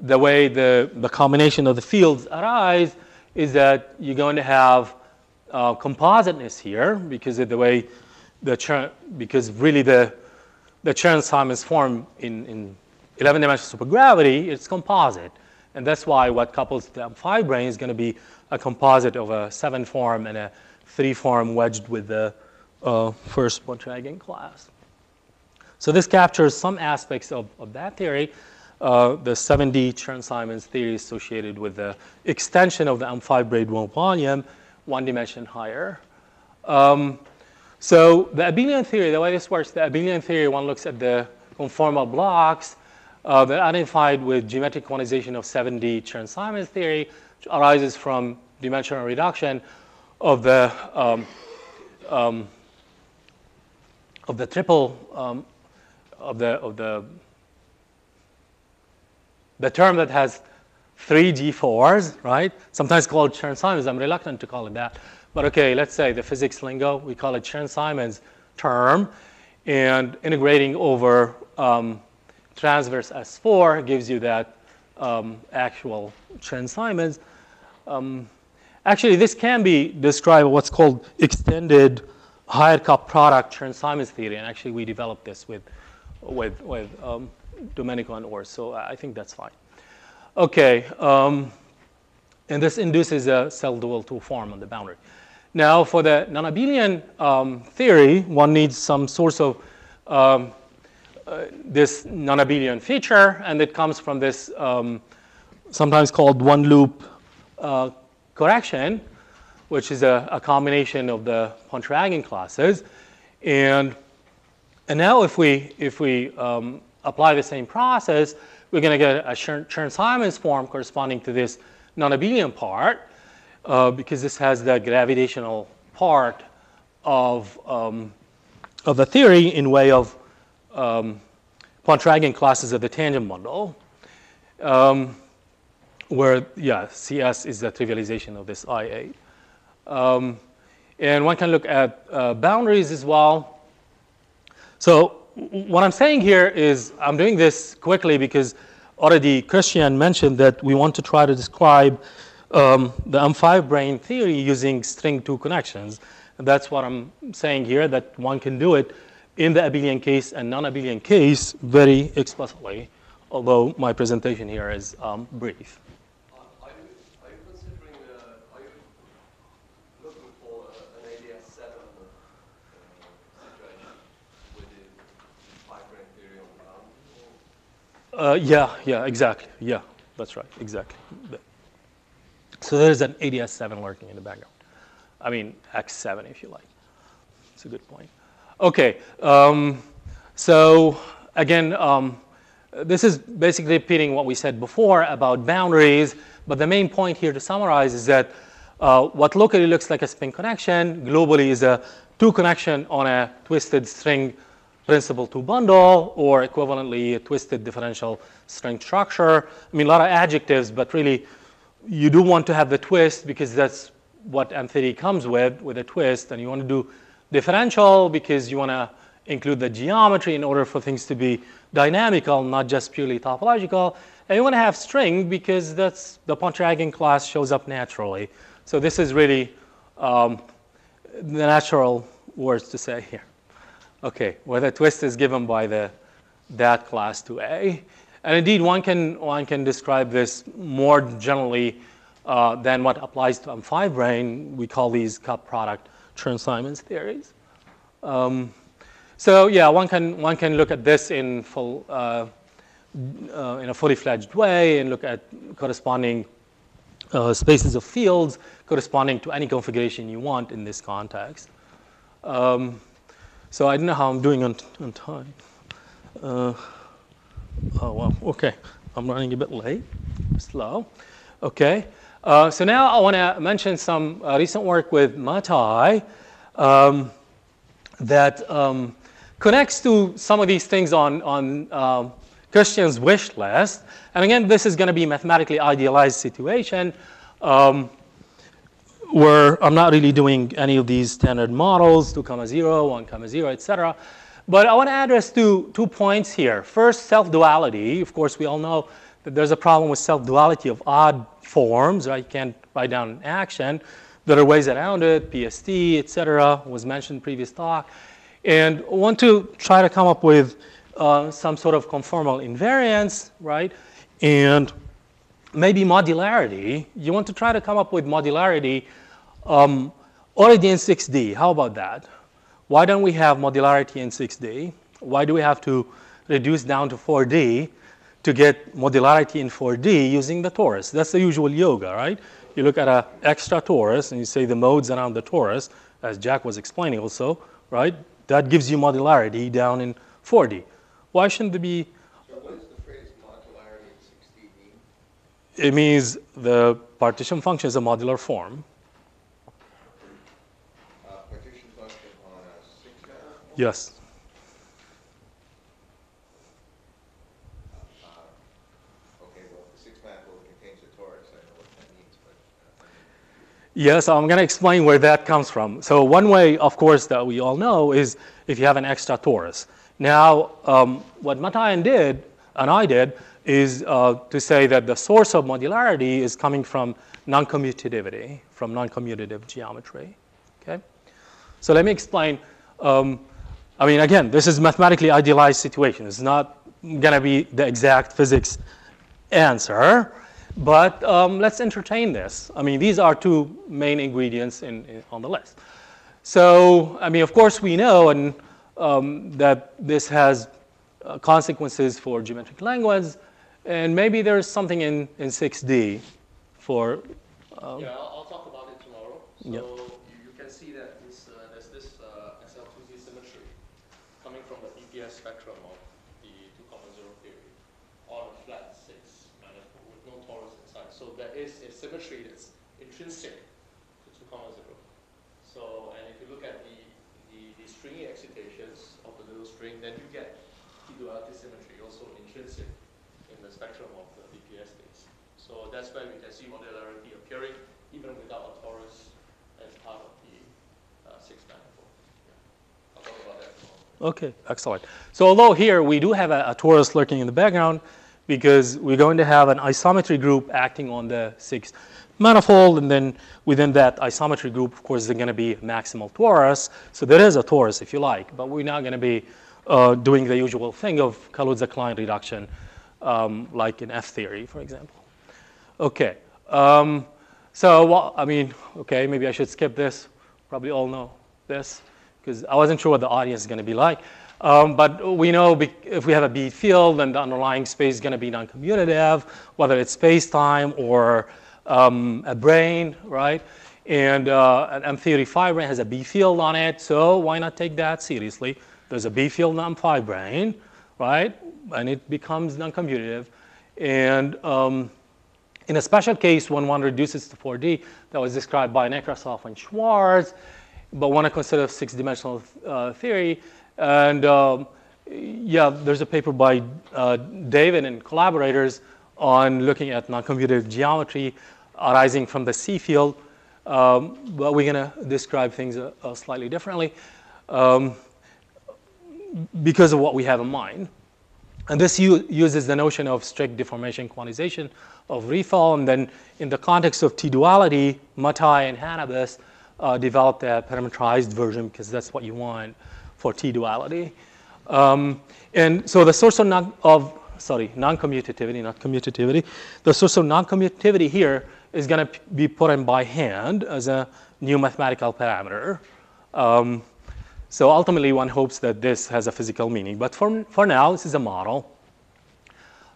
the, way the, the combination of the fields arise is that you're going to have uh, compositeness here because of the way the Chern, because really the, the Chern-Simons form in, in 11 dimensional supergravity, it's composite. And that's why what couples the M5 brane is going to be a composite of a 7 form and a three form wedged with the uh, first Pontryagin class. So this captures some aspects of, of that theory, uh, the 7D Chern-Simons theory associated with the extension of the M5 brane world volume one dimension higher. Um, so the abelian theory, the way this works, the abelian theory, one looks at the conformal blocks uh, that are identified with geometric quantization of 7D Chern-Simons theory, which arises from dimensional reduction of the um, um, of the triple um, of the of the the term that has three G4s, right? Sometimes called Chern-Simons. I'm reluctant to call it that. But okay, let's say the physics lingo, we call it Chern-Simons term. And integrating over um, transverse S4 gives you that um, actual Chern-Simons. Um, Actually, this can be described what's called extended higher cup product Chern-Simons theory. And actually, we developed this with, with, with um, Domenico and Urs. So I think that's fine. OK. Um, and this induces a self-dual to form on the boundary. Now, for the non-abelian um, theory, one needs some source of um, uh, this non-abelian feature, and it comes from this um, sometimes called one-loop uh, correction, which is a, a, combination of the Pontryagin classes. And, and now if we, if we um, apply the same process, we're going to get a Chern-Simons form corresponding to this non-abelian part uh, because this has the gravitational part of, um, of the theory in way of um, Pontryagin classes of the tangent bundle, um, where, yeah, CS is the trivialization of this I8. Um, and one can look at uh, boundaries as well. So what I'm saying here is I'm doing this quickly because already Christian mentioned that we want to try to describe um, the M5 brane theory using string two connections. And that's what I'm saying here, that one can do it in the abelian case and non-abelian case very explicitly, although my presentation here is um, brief. Uh, yeah, yeah, exactly. Yeah, that's right, exactly. So there's an ADS7 lurking in the background. I mean, X7 if you like. It's a good point. Okay, um, so again, um, this is basically repeating what we said before about boundaries, but the main point here to summarize is that uh, what locally looks like a spin connection globally is a two connection on a twisted string principal two bundle or equivalently twisted differential string structure. I mean, a lot of adjectives, but really you do want to have the twist because that's what M3 comes with, with a twist, and you want to do differential because you want to include the geometry in order for things to be dynamical, not just purely topological. And you want to have string because that's the Pontryagin class shows up naturally. So this is really um, the natural words to say here. Okay, where the twist is given by the that class to A. And indeed, one can, one can describe this more generally uh, than what applies to M5 brane. We call these cup product Chern-Simons theories. Um, so yeah, one can, one can look at this in, full, uh, uh, in a fully fledged way and look at corresponding uh, spaces of fields corresponding to any configuration you want in this context. Um, so I don't know how I'm doing on, on time. Uh, oh, well, okay. I'm running a bit late, slow. Okay. Uh, so now I want to mention some uh, recent work with Mathai um, that um, connects to some of these things on, on um, Christian's wish list. And again, this is going to be mathematically idealized situation. Um, where I'm not really doing any of these standard models, 2 comma 0, 1 comma 0, etc. But I want to address two, two points here. First, self-duality. Of course, we all know that there's a problem with self-duality of odd forms. Right? You can't write down an action. There are ways around it, PST, etc. was mentioned in previous talk. And I want to try to come up with uh, some sort of conformal invariance, right? And maybe modularity. You want to try to come up with modularity um, already in 6D. How about that? Why don't we have modularity in 6D? Why do we have to reduce down to 4D to get modularity in 4D using the torus? That's the usual yoga, right? You look at an extra torus and you say the modes around the torus, as Jack was explaining also, right? That gives you modularity down in 4D. Why shouldn't there be it means the partition function is a modular form. Uh, on Yes. Uh, okay, well, six manifold contains a torus. I know what that means, but. Uh, yes, I'm going to explain where that comes from. So one way, of course, that we all know is if you have an extra torus. Now, um, what Matayan did, and I did, is uh, to say that the source of modularity is coming from non-commutativity, from non-commutative geometry. Okay? So let me explain. Um, I mean, again, this is mathematically idealized situation. It's not going to be the exact physics answer. But um, let's entertain this. I mean, these are two main ingredients in, in, on the list. So, I mean, of course, we know and, um, that this has uh, consequences for geometric language, and maybe there's something in, in 6D for. Um, yeah, I'll, I'll, talk about it tomorrow. So yeah. you, you, can see that this, uh, there's this uh, SL2Z symmetry coming from the BPS spectrum of the 2 comma 0 theory on a flat 6 manifold with no torus inside. So there is a symmetry that's intrinsic to 2 comma 0. So, and if you look at the, the, the stringy excitations of the little string, then you get duality symmetry also intrinsic spectrum of the BPS space. So that's why we can see modularity appearing even without a torus as part of the uh, six manifold. Yeah. I'll talk about that tomorrow. Okay, excellent. So although here we do have a, a torus lurking in the background because we're going to have an isometry group acting on the six manifold, and then within that isometry group, of course, there's going to be maximal torus. So there is a torus, if you like, but we're not going to be uh, doing the usual thing of Kaluza-Klein reduction, um, like in F theory, for example. Okay. Um, so, I mean, okay, maybe I should skip this. Probably all know this because I wasn't sure what the audience is going to be like. Um, but we know if we have a B field, then the underlying space is going to be non-commutative, whether it's space-time or um, a brane, right? And uh, an M theory fivebrane has a B field on it, so why not take that seriously? There's a B field non-phi brane, right? And it becomes non-commutative. And um, in a special case, when one reduces to 4D, that was described by Nekrasov and Schwarz, but want I consider six-dimensional uh, theory. And um, yeah, there's a paper by uh, David and collaborators on looking at non-commutative geometry arising from the C field. Um, but we're going to describe things uh, uh, slightly differently. Um, because of what we have in mind. And this uses the notion of strict deformation quantization of. And then in the context of T-duality, Mathai and Hannabuss uh, developed a parametrized version because that's what you want for T-duality. Um, and so the source of, non, of sorry, non-commutativity, not commutativity, the source of non-commutativity here is going to be put in by hand as a new mathematical parameter. Um, so ultimately, one hopes that this has a physical meaning. But for, for now, this is a model.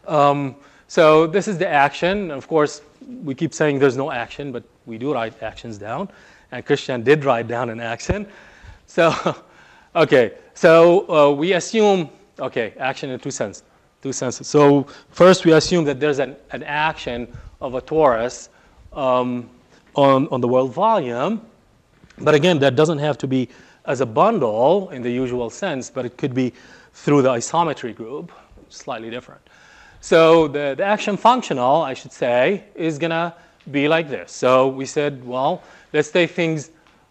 Um, so this is the action. Of course, we keep saying there's no action, but we do write actions down. And Christian did write down an action. So, okay, so uh, we assume, okay, action in two senses. Two senses. So first, we assume that there's an, an action of a torus um, on, on the world volume. But again, that doesn't have to be as a bundle in the usual sense, but it could be through the isometry group, slightly different. So the, the action functional, I should say, is going to be like this. So we said, well, let's take things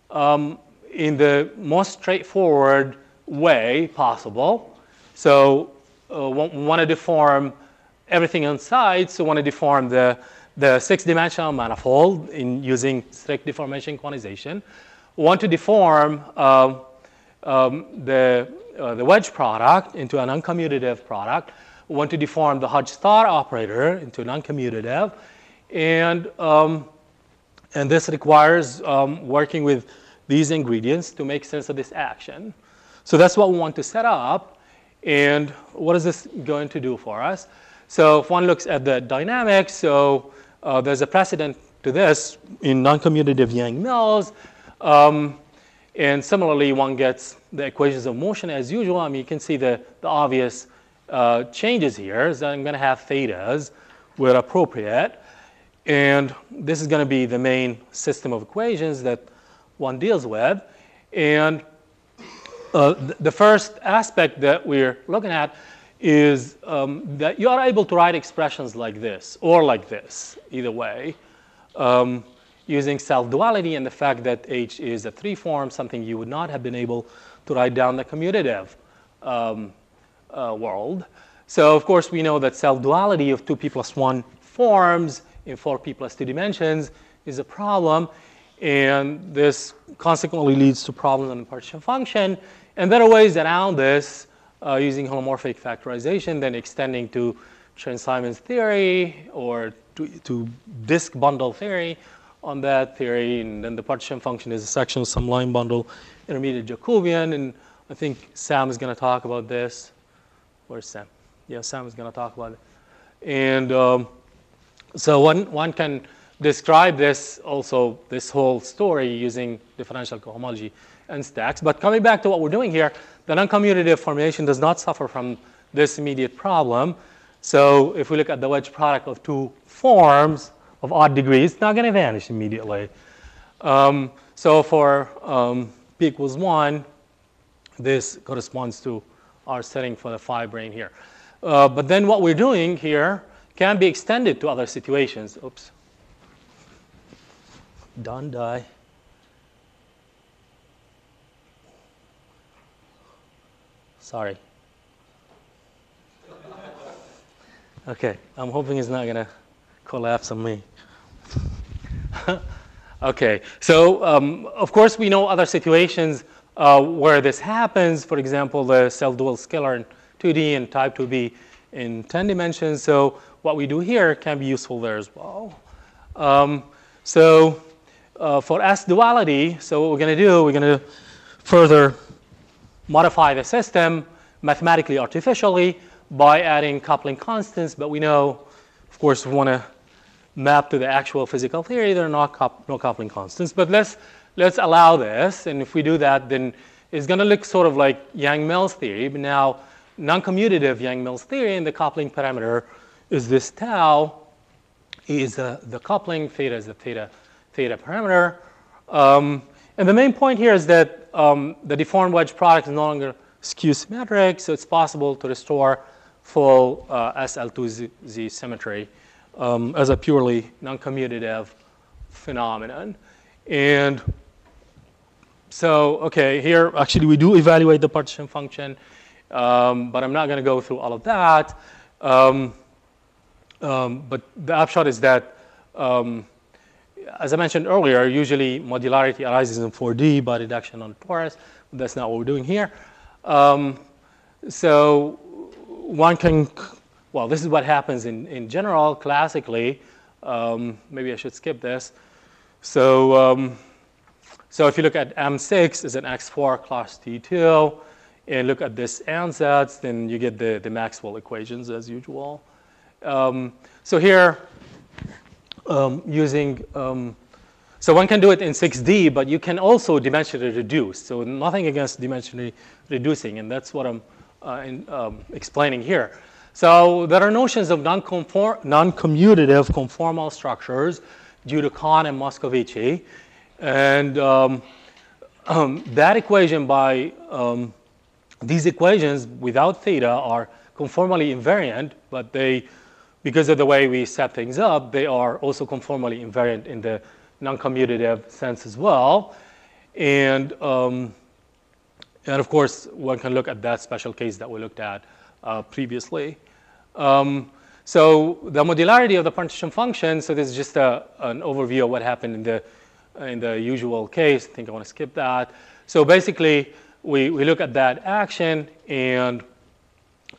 um, in the most straightforward way possible. So uh, we want to deform everything inside, so we want to deform the, the six-dimensional manifold in using strict deformation quantization want to deform uh, um, the, uh, the wedge product into an uncommutative product, want to deform the Hodge star operator into an uncommutative, and, um, and this requires um, working with these ingredients to make sense of this action. So that's what we want to set up. And what is this going to do for us? So if one looks at the dynamics, so uh, there's a precedent to this in non-commutative Yang-Mills. Um, and similarly, one gets the equations of motion as usual. I mean, you can see the, the obvious uh, changes here. I'm going to have thetas where appropriate. And this is going to be the main system of equations that one deals with. And uh, th the first aspect that we're looking at is um, that you are able to write expressions like this or like this, either way. Um, using self-duality and the fact that H is a three form, something you would not have been able to write down the commutative um, uh, world. So of course we know that self-duality of 2p plus 1 forms in 4p plus 2 dimensions is a problem. And this consequently leads to problems on the partition function. And there are ways around this uh, using holomorphic factorization, then extending to Chern-Simons theory or to, to disk bundle theory on that theory. And then the partition function is a section of some line bundle intermediate Jacobian. And I think Sam is going to talk about this. Where's Sam? Yeah, Sam is going to talk about it. And um, so one, one can describe this also, this whole story using differential cohomology and stacks. But coming back to what we're doing here, the non-commutative formulation does not suffer from this immediate problem. So if we look at the wedge product of two forms of odd degree, it's not going to vanish immediately. Um, so for um, p equals 1, this corresponds to our setting for the five brane here. Uh, but then what we're doing here can be extended to other situations. Oops. Don't die. Sorry. Okay, I'm hoping it's not going to collapse on me. okay, so um, of course we know other situations uh, where this happens. For example, the self-dual scalar in 2D and type 2B in 10 dimensions. So what we do here can be useful there as well. Um, so uh, for S duality, so what we're going to do, we're going to further modify the system mathematically artificially by adding coupling constants, but we know, of course, we want to map to the actual physical theory, there are not no coupling constants. But let's, let's allow this, and if we do that, then it's going to look sort of like Yang-Mills theory, but now non-commutative Yang-Mills theory, and the coupling parameter is this tau, is uh, the coupling, theta is the theta, theta parameter. Um, and the main point here is that um, the deformed wedge product is no longer skew symmetric, so it's possible to restore full uh, SL2Z symmetry um, as a purely non-commutative phenomenon. And so, okay, here actually we do evaluate the partition function, um, but I'm not going to go through all of that. Um, um, but the upshot is that, um, as I mentioned earlier, usually modularity arises in 4D by reduction on torus. That's not what we're doing here. Um, so one can, well, this is what happens in, in general, classically. Um, maybe I should skip this. So, um, so if you look at M6 as an X4 class T2, and look at this ansatz, then you get the, the Maxwell equations as usual. Um, so here, um, using, um, so one can do it in 6D, but you can also dimensionally reduce. So nothing against dimensionally reducing, and that's what I'm uh, in, um, explaining here. So there are notions of non-commutative conformal structures due to Connes and Moscovici. And um, um, that equation by um, these equations without theta are conformally invariant, but they, because of the way we set things up, they are also conformally invariant in the non-commutative sense as well. And um, and of course, one can look at that special case that we looked at uh, previously. Um, so the modularity of the partition function, so this is just a, an overview of what happened in the, in the usual case. I think I want to skip that. So basically, we, we look at that action, and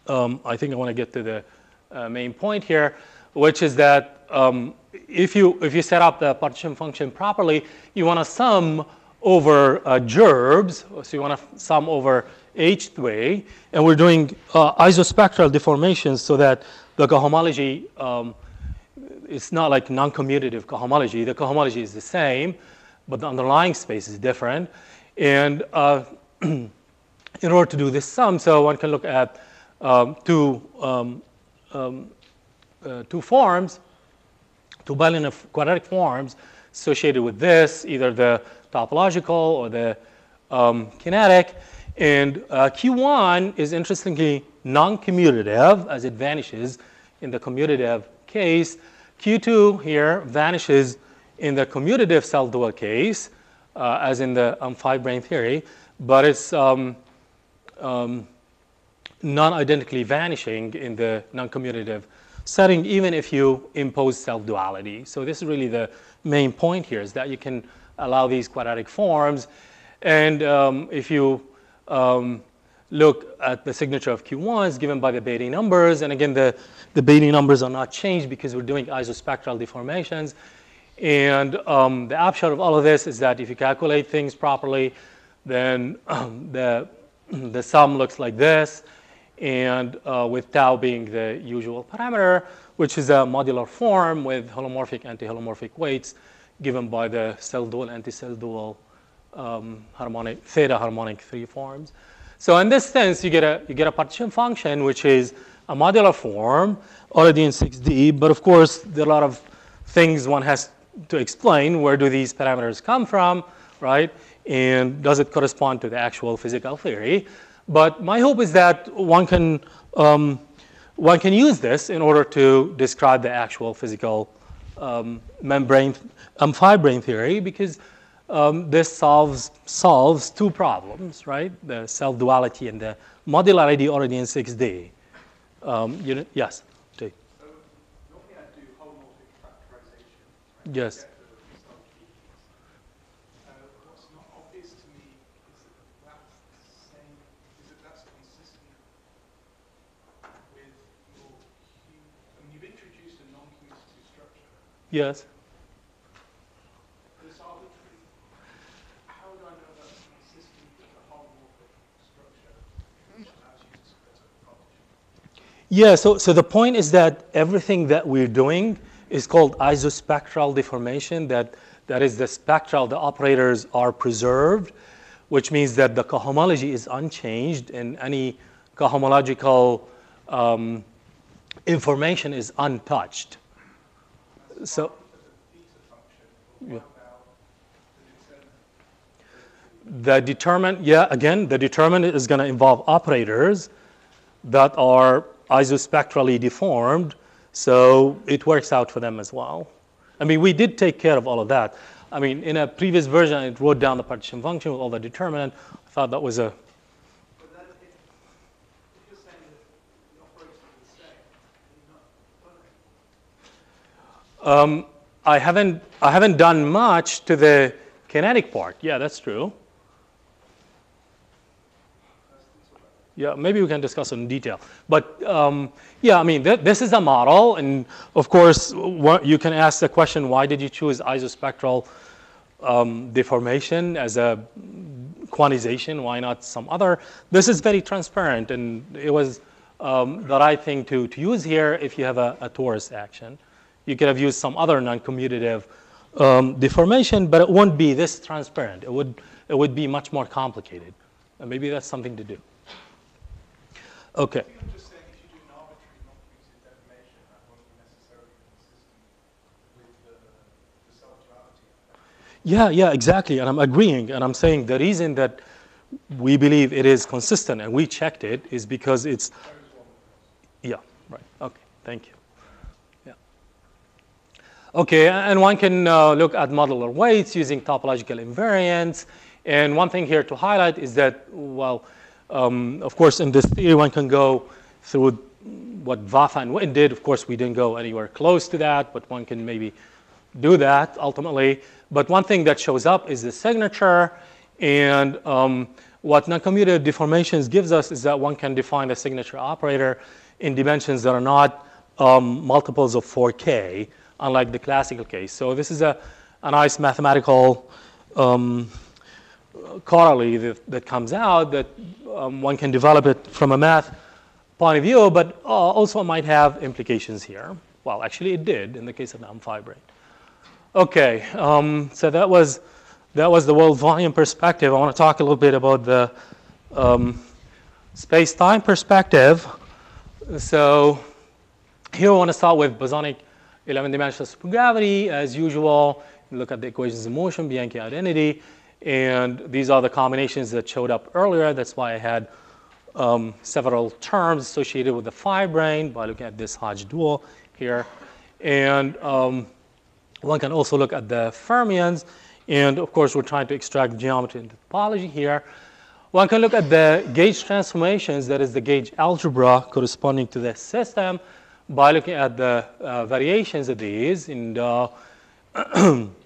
um, I think I want to get to the uh, main point here, which is that um, if, you, if you set up the partition function properly, you want to sum over uh, gerbes, so you want to sum over H3, and we're doing uh, isospectral deformations so that the cohomology um, is not like non-commutative cohomology. The cohomology is the same, but the underlying space is different. And uh, in order to do this sum, so one can look at um, two, um, um uh, two forms, two bilinear quadratic forms associated with this, either the topological or the um, kinetic. And uh, Q1 is interestingly non-commutative as it vanishes in the commutative case. Q2 here vanishes in the commutative self-dual case, uh, as in the um, five brane theory, but it's um, um, non-identically vanishing in the non-commutative setting, even if you impose self-duality. So this is really the main point here, is that you can allow these quadratic forms. And um, if you, um, look at the signature of Q1 is given by the Betti numbers. And again, the, the Betti numbers are not changed because we're doing isospectral deformations. And um, the upshot of all of this is that if you calculate things properly, then um, the, the sum looks like this. And uh, with tau being the usual parameter, which is a modular form with holomorphic, anti-holomorphic weights given by the self-dual, anti-cell dual um, harmonic, theta harmonic three forms. So in this sense, you get a, you get a partition function, which is a modular form, already in 6D. But of course, there are a lot of things one has to explain. Where do these parameters come from, right? And does it correspond to the actual physical theory? But my hope is that one can, um, one can use this in order to describe the actual physical um, membrane, um, fivebrane theory, because um, this solves, solves two problems, right? The self-duality and the modularity already in 6D. Um, you know, yes? So normally I do holomorphic factorization. Right, Yes. to get the result equals. Uh, what's not obvious to me is that that's the same, is that that's consistent with your Q. I mean, you've introduced a non-commutative structure. Yes. but It's arbitrary. How do I know that's consistent with the holomorphic structure, which allows you to split up the partition? Yeah, so, so the point is that everything that we're doing is called isospectral deformation, that, that is the spectral, the operators are preserved, which means that the cohomology is unchanged and any cohomological um, information is untouched. So, Yeah. The determinant, yeah, again, the determinant is going to involve operators that are isospectrally deformed, so it works out for them as well. I mean, we did take care of all of that. I mean, in a previous version, I wrote down the partition function with all the determinant. I thought that was a, um, I haven't, I haven't done much to the kinetic part. Yeah, that's true. Yeah, maybe we can discuss in detail. But um, yeah, I mean, th- this is a model, and of course, you can ask the question: Why did you choose isospectral um, deformation as a quantization? Why not some other? This is very transparent, and it was um, the right thing to, to use here if you have a, a torus action. You could have used some other non-commutative um, deformation, but it won't be this transparent. It would, it would be much more complicated. And maybe that's something to do. Okay. I think I'm just saying if you do an arbitrary non-commutative deformation, that won't be necessarily consistent with the, the self-duality effect. Yeah, yeah, exactly. And I'm agreeing. And I'm saying the reason that we believe it is consistent and we checked it is because it's. Yeah, right. Okay, thank you. Yeah. Okay, and one can uh, look at modular weights using topological invariants. And one thing here to highlight is that, well, um, of course, in this theory, one can go through what Vafa and Witten did. Of course, we didn't go anywhere close to that, but one can maybe do that ultimately. But one thing that shows up is the signature. And um, what non-commutative deformations gives us is that one can define a signature operator in dimensions that are not um, multiples of 4k, unlike the classical case. So this is a, a nice mathematical um, corollary that, that comes out that um, one can develop it from a math point of view, but uh, also might have implications here. Well, actually, it did in the case of M5 Okay, um, so that was that was the world volume perspective. I want to talk a little bit about the um, space-time perspective. So here I want to start with bosonic 11-dimensional supergravity. As usual, look at the equations of motion, Bianchi identity, and these are the combinations that showed up earlier. That's why I had um, several terms associated with the fivebrane by looking at this Hodge dual here. And um, one can also look at the fermions. And of course, we're trying to extract geometry and topology here. One can look at the gauge transformations, that is the gauge algebra corresponding to the system, by looking at the uh, variations of these. And uh,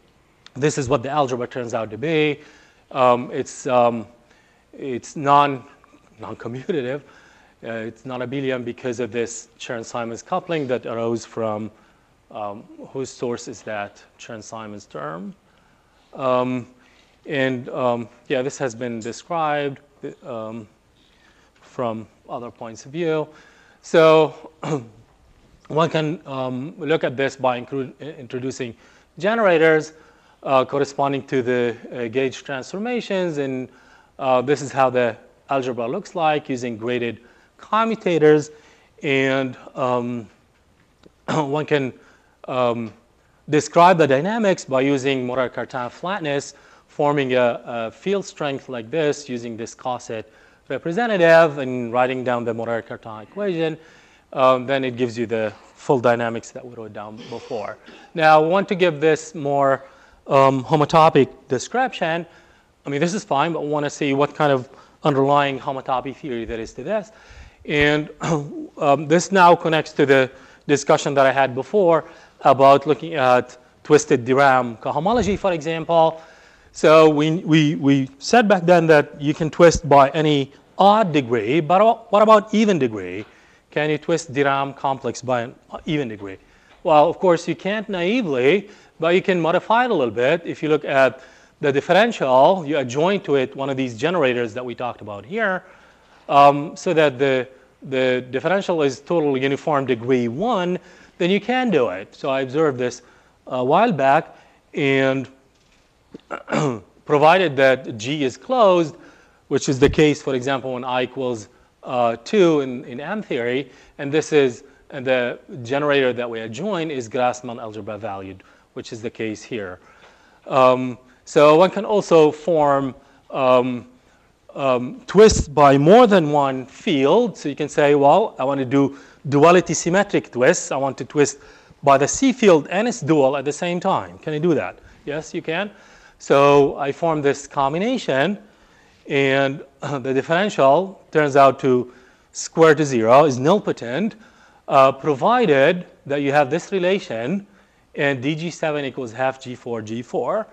this is what the algebra turns out to be. Um, it's, um, it's non non-commutative. Uh, it's not abelian because of this Chern-Simons coupling that arose from um, whose source is that Chern-Simons term. Um, and um, yeah, this has been described um, from other points of view. So one can look at this by introducing generators corresponding to the uh, gauge transformations. And uh, this is how the algebra looks like using graded commutators. And um, one can um, describe the dynamics by using Maurer-Cartan flatness, forming a, a, field strength like this using this coset representative and writing down the Maurer-Cartan equation. Um, then it gives you the full dynamics that we wrote down before. Now, I want to give this more um, homotopic description. I mean, this is fine, but I want to see what kind of underlying homotopy theory there is to this. And um, this now connects to the discussion that I had before about looking at twisted de Rham cohomology, for example. So we, we, we said back then that you can twist by any odd degree, but what about even degree? Can you twist de Rham complex by an even degree? Well, of course, you can't naively, but you can modify it a little bit. If you look at the differential, you adjoin to it one of these generators that we talked about here, um, so that the, the differential is total uniform degree 1, then you can do it. So I observed this a while back, and provided that G is closed, which is the case, for example, when I equals uh, 2 in, in M theory, and this is and the generator that we adjoin is Grassmann algebra valued, which is the case here. Um, so one can also form um, um, twists by more than one field. So you can say, well, I want to do duality symmetric twists. I want to twist by the C field and its dual at the same time. Can you do that? Yes, you can. So I form this combination, and the differential turns out to square to zero is nilpotent, uh, provided that you have this relation, and dg7 equals half g4 g4.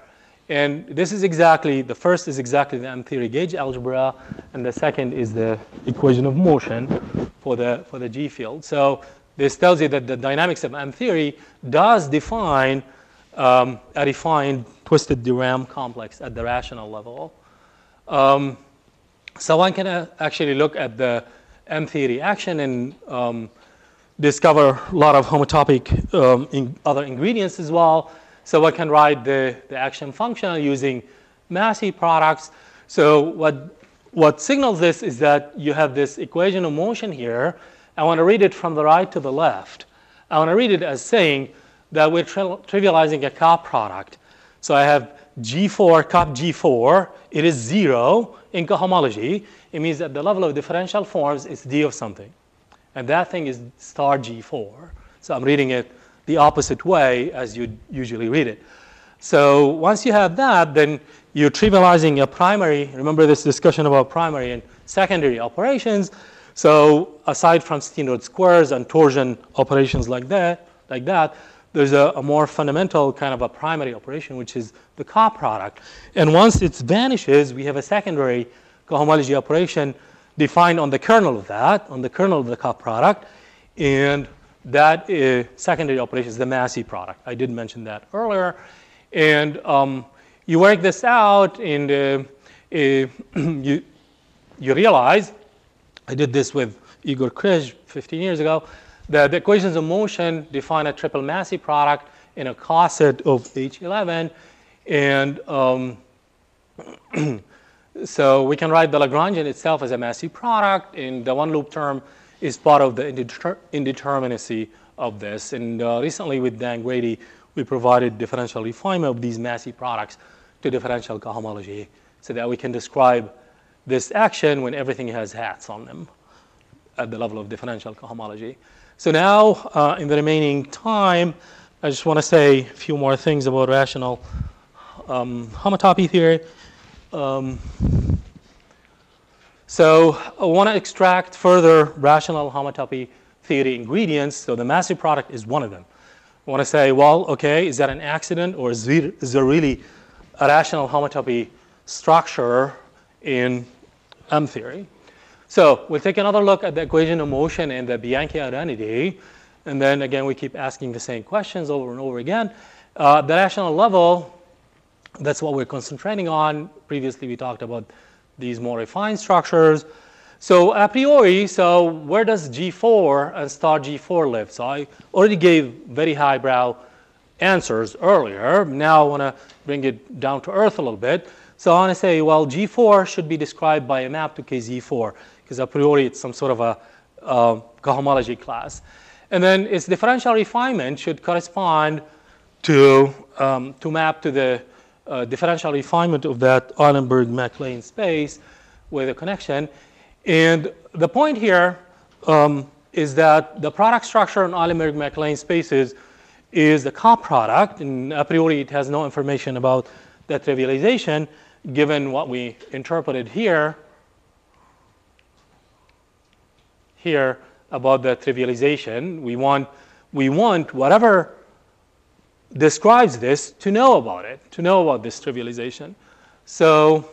And this is exactly, the first is exactly the M theory gauge algebra, and the second is the equation of motion for the, for the G field. So this tells you that the dynamics of M theory does define um, a refined twisted de Rham complex at the rational level. Um, so one can uh, actually look at the M theory action and um, discover a lot of homotopic um, in other ingredients as well. So I can write the, the action function using Massey products. So what, what signals this is that you have this equation of motion here. I want to read it from the right to the left. I want to read it as saying that we're tri trivializing a cup product. So I have G4, cup G4. It is zero in cohomology. It means that the level of differential forms is D of something. And that thing is star G4. So I'm reading it the opposite way as you usually read it. So once you have that, then you're trivializing a primary. Remember this discussion about primary and secondary operations. So aside from Steenrod squares and torsion operations like that, like that, there's a, a, more fundamental kind of a primary operation, which is the cup product. And once it vanishes, we have a secondary cohomology operation defined on the kernel of that, on the kernel of the cup product. And that is secondary operation is the Massey product. I did mention that earlier. And um, you work this out, and uh, uh, you, you realize, I did this with Igor Kriz 15 years ago, that the equations of motion define a triple Massey product in a coset of H11. And um, so we can write the Lagrangian itself as a Massey product, and the one loop term is part of the indeter indeterminacy of this. And uh, recently with Dan Grady, we provided differential refinement of these Massey products to differential cohomology so that we can describe this action when everything has hats on them at the level of differential cohomology. So now, uh, in the remaining time, I just want to say a few more things about rational um, homotopy theory. Um, so I want to extract further rational homotopy theory ingredients. So the Massey product is one of them. I want to say, well, okay, is that an accident or is there, is there really a rational homotopy structure in M theory? So we'll take another look at the equation of motion and the Bianchi identity. And then again, we keep asking the same questions over and over again. Uh, the rational level, that's what we're concentrating on. Previously, we talked about these more refined structures. So a priori, so where does G4 and star G4 live? So I already gave very highbrow answers earlier. Now I want to bring it down to earth a little bit. So I want to say, well, G4 should be described by a map to KZ4 because a priori it's some sort of a uh, cohomology class. And then its differential refinement should correspond to, um, to map to the uh, differential refinement of that Eilenberg-MacLane space with a connection. And the point here um, is that the product structure in Eilenberg-MacLane spaces is the cup product, and a priori it has no information about that trivialization given what we interpreted here, here about the trivialization. We want, we want whatever describes this to know about it, to know about this trivialization. So,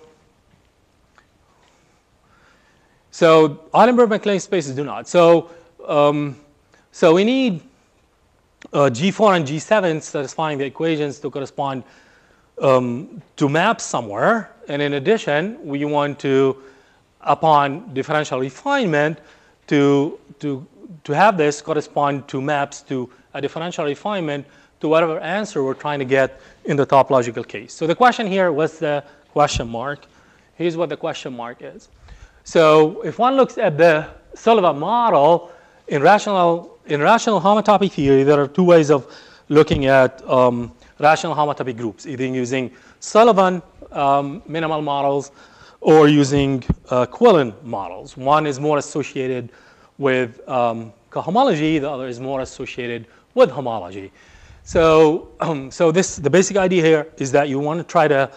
so Eilenberg-MacLane spaces do not. So, um, so we need uh, G4 and G7 satisfying the equations to correspond um, to maps somewhere. And in addition, we want to, upon differential refinement, to, to, to have this correspond to maps to a differential refinement to whatever answer we're trying to get in the topological case. So the question here was the question mark. Here's what the question mark is. So if one looks at the Sullivan model in rational, in rational homotopy theory, there are two ways of looking at um, rational homotopy groups, either using Sullivan um, minimal models or using uh, Quillen models. One is more associated with um, cohomology, the other is more associated with homology. So, um, so this, the basic idea here is that you want to try to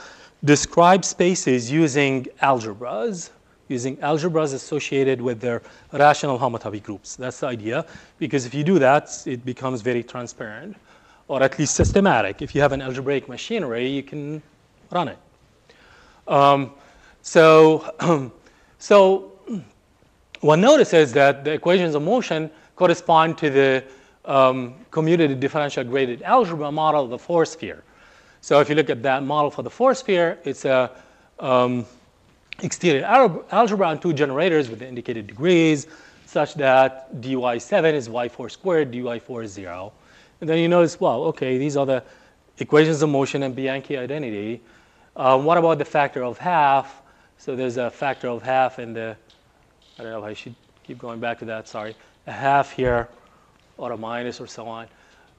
describe spaces using algebras, using algebras associated with their rational homotopy groups. That's the idea, because if you do that, it becomes very transparent, or at least systematic. If you have an algebraic machinery, you can run it. Um, so, so one notices that the equations of motion correspond to the um, differential graded algebra model of the four sphere. So if you look at that model for the four sphere, it's a um, exterior algebra on two generators with the indicated degrees, such that dy7 is y4 squared, dy4 is 0. And then you notice, well, okay, these are the equations of motion and Bianchi identity. Um, what about the factor of half? So there's a factor of half in the, I don't know if I should keep going back to that, sorry. A half here or a minus or so on.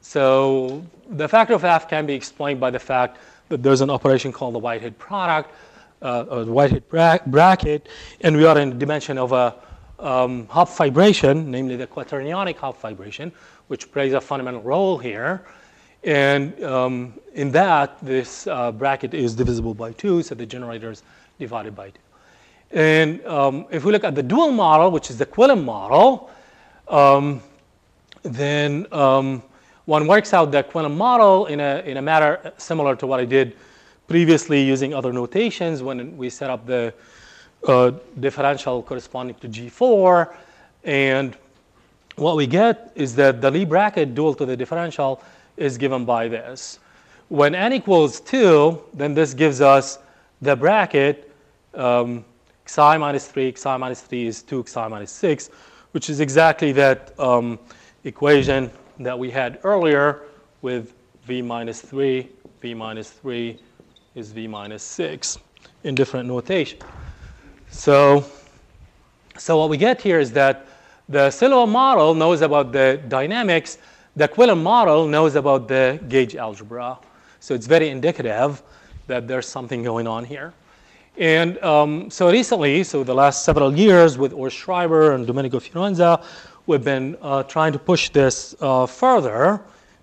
So the factor of f can be explained by the fact that there's an operation called the Whitehead product, uh, or the Whitehead bra bracket, and we are in the dimension of a um, Hopf fibration, namely the quaternionic Hopf fibration, which plays a fundamental role here. And um, in that, this uh, bracket is divisible by 2, so the generator is divided by 2. And um, if we look at the dual model, which is the Quillen model, um, then um, one works out the quantum model in a, in a manner similar to what I did previously using other notations when we set up the uh, differential corresponding to G4. And what we get is that the Lie bracket dual to the differential is given by this. When n equals 2, then this gives us the bracket um, xi minus 3, xi minus 3 is 2, xi minus 6, which is exactly that um, equation that we had earlier with v minus 3, v minus 3 is v minus 6 in different notation. So, so what we get here is that the Sullivan model knows about the dynamics, the Quillen model knows about the gauge algebra. So it's very indicative that there's something going on here. And um, so recently, so the last several years with Urs Schreiber and Domenico Fiorenza, we've been uh, trying to push this uh, further.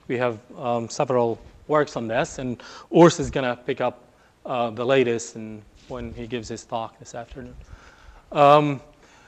We have um, several works on this, and Urs is going to pick up uh, the latest and when he gives his talk this afternoon. Um,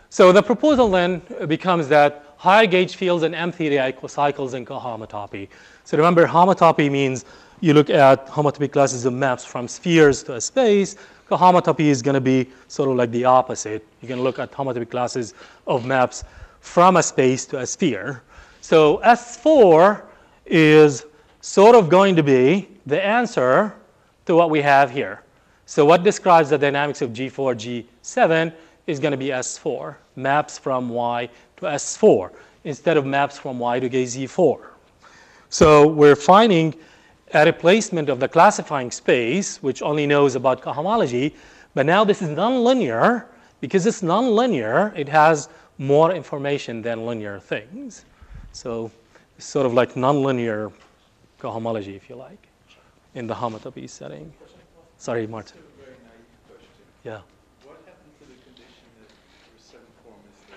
so the proposal then becomes that higher gauge fields in M theory are equicycles in cohomotopy. So remember, homotopy means you look at homotopy classes of maps from spheres to a space, cohomotopy is going to be sort of like the opposite. You're going to look at homotopy classes of maps from a space to a sphere. So S4 is sort of going to be the answer to what we have here. So what describes the dynamics of G4, G7 is going to be S4, maps from Y to S4, instead of maps from Y to Z4. So we're finding a replacement of the classifying space, which only knows about cohomology, but now this is nonlinear. Because it's nonlinear, it has more information than linear things. So it's sort of like nonlinear cohomology, if you like, in the homotopy setting. Sorry, Martin. Just a very naive question. Yeah. What happened to the condition that your seven form is the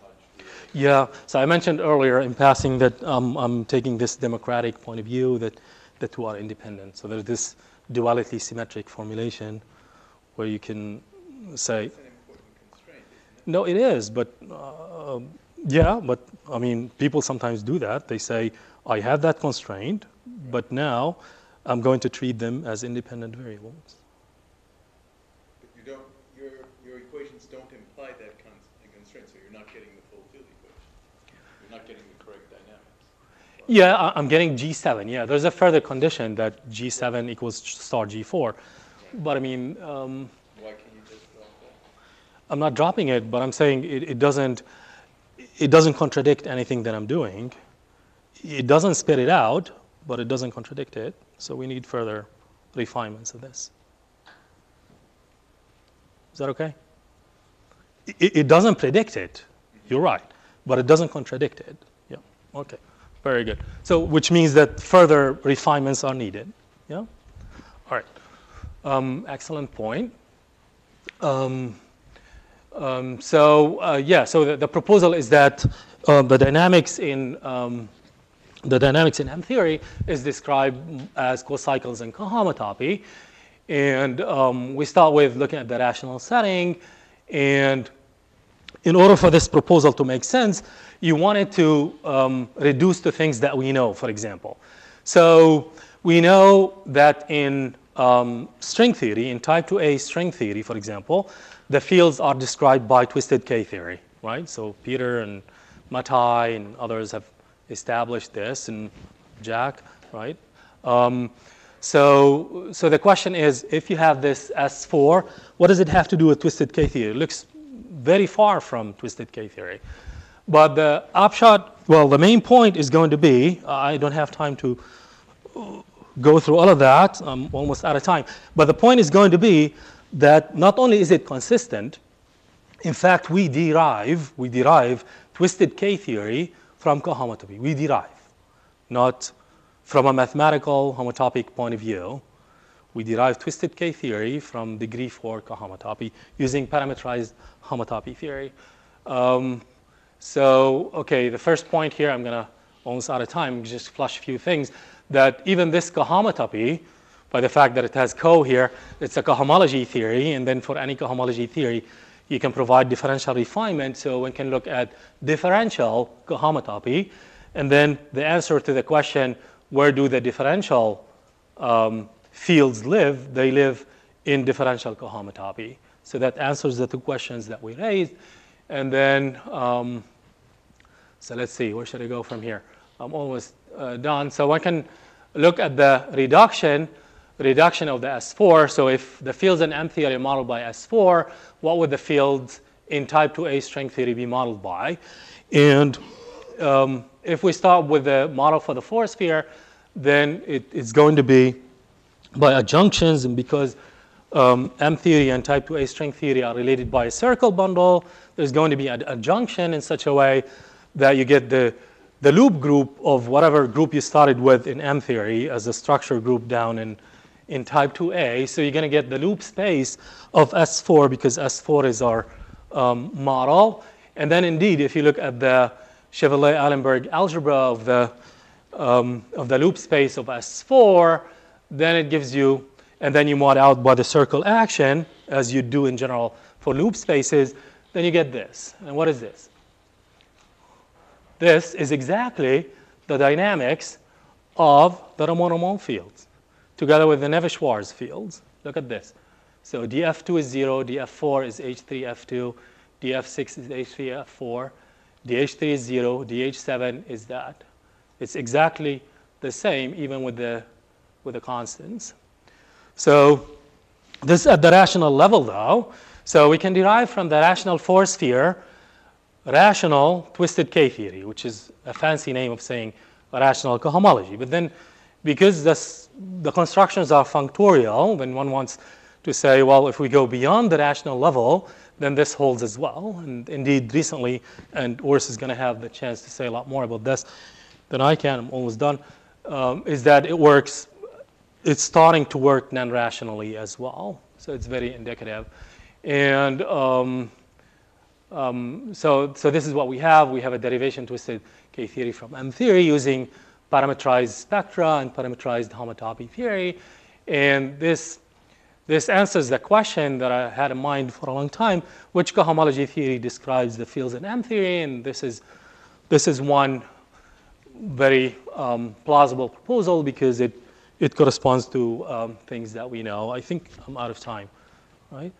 Hodge dual? Yeah, so I mentioned earlier in passing that um, I'm taking this democratic point of view that the two are independent. So there's this duality symmetric formulation where you can say, It's an important constraint, isn't it? No, it is, but uh, yeah, but I mean, people sometimes do that. They say, I have that constraint, but now I'm going to treat them as independent variables. But you don't, your, your equations don't imply that constraint, so you're not getting the full field equation. You're not getting the correct dynamics. Yeah, I- I'm getting G7. Yeah, there's a further condition that G7 equals star G4. But I mean, um, Why can't you just drop that? I'm not dropping it, but I'm saying it, it doesn't it doesn't contradict anything that I'm doing. It doesn't spit it out, but it doesn't contradict it. So we need further refinements of this. Is that okay? It, it doesn't predict it. You're right, but it doesn't contradict it. Yeah. Okay. Very good. So which means that further refinements are needed. Yeah. All right. Um, excellent point. Um, um, so uh, yeah, so the, the proposal is that uh, the dynamics in um, the dynamics in M theory is described as co-cycles and cohomotopy, and um, we start with looking at the rational setting, and in order for this proposal to make sense, you wanted to um, reduce to things that we know, for example. So we know that in um, string theory, in type 2A string theory, for example, the fields are described by twisted K theory, right? So Peter and Mathai and others have established this, and Jack, right? Um, so, so the question is, if you have this S4, what does it have to do with twisted K theory? It looks very far from twisted K theory. But the upshot, well, the main point is going to be, I don't have time to go through all of that, I'm almost out of time. But the point is going to be that not only is it consistent, in fact, we derive, we derive twisted K theory from cohomotopy. We derive, not from a mathematical homotopic point of view. We derive twisted K theory from degree 4 cohomotopy using parameterized homotopy theory. Um, so, okay, the first point here, I'm going to almost out of time, just flush a few things, that even this cohomotopy, by the fact that it has co here, it's a cohomology theory, and then for any cohomology theory, you can provide differential refinement, so one can look at differential cohomotopy, and then the answer to the question, where do the differential um, fields live? They live in differential cohomotopy. So that answers the two questions that we raised. And then, um, so let's see, where should I go from here? I'm almost uh, done. So one can look at the reduction, reduction of the S4. So if the fields in M theory are modeled by S4, what would the fields in type 2A string theory be modeled by? And um, if we start with the model for the four sphere, then it, it's going to be by adjunctions, and because um, M theory and type 2A string theory are related by a circle bundle, there's going to be an adjunction in such a way that you get the, the loop group of whatever group you started with in M theory as a structure group down in, in type 2A. So you're going to get the loop space of S4 because S4 is our um, model. And then indeed, if you look at the Chevalley-Eilenberg algebra of the, um, of the loop space of S4, then it gives you, and then you mod out by the circle action, as you do in general for loop spaces, then you get this. And what is this? This is exactly the dynamics of the Ramond-Ramond fields together with the Neveu-Schwarz fields. Look at this. So df2 is 0, df4 is h3f2, df6 is h3f4, dh3 is 0, dh7 is that. It's exactly the same even with the, with the constants. So this at the rational level though. So we can derive from the rational four sphere rational twisted K theory, which is a fancy name of saying rational cohomology. But then because this, the constructions are functorial, then one wants to say, well, if we go beyond the rational level, then this holds as well. And indeed, recently, and Urs is going to have the chance to say a lot more about this than I can, I'm almost done, um, is that it works, it's starting to work non-rationally as well. So it's very indicative. And um, um, so, so this is what we have. We have a derivation twisted K theory from M theory using parametrized spectra and parametrized homotopy theory. And this, this answers the question that I had in mind for a long time, which cohomology theory describes the fields in M theory? And this is, this is one very um, plausible proposal because it, it corresponds to um, things that we know. I think I'm out of time, right?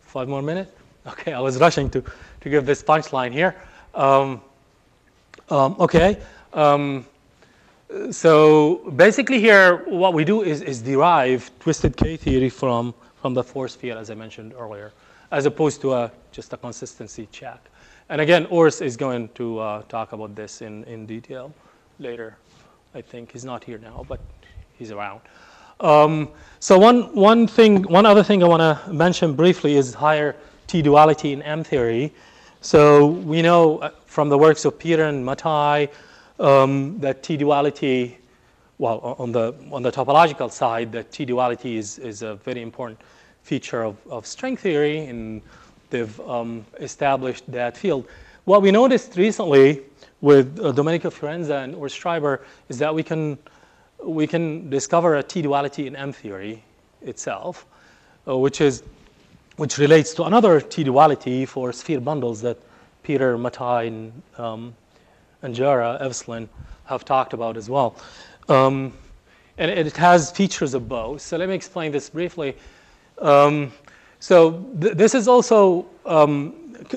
Five more minutes? Okay, I was rushing to, to give this punchline here. Um, um, okay, um, so basically here what we do is, is derive twisted K theory from, from the four sphere as I mentioned earlier, as opposed to a, just a consistency check. And again, Urs is going to uh, talk about this in, in detail later. I think he's not here now, but he's around. Um, so one, one thing, one other thing I want to mention briefly is higher T-duality in M theory. So we know uh, from the works of Peter and Mathai um, that T-duality, well, on the, on the topological side, that T-duality is, is a very important feature of, of string theory, and they've um, established that field. What we noticed recently with uh, Domenico Fiorenza and Urs Schreiber is that we can, we can discover a T-duality in M theory itself, uh, which is which relates to another T-duality for sphere bundles that Peter, Mathai, and, um, and Jarah Evslin have talked about as well. Um, and it has features of both. So let me explain this briefly. Um, so th this is also um,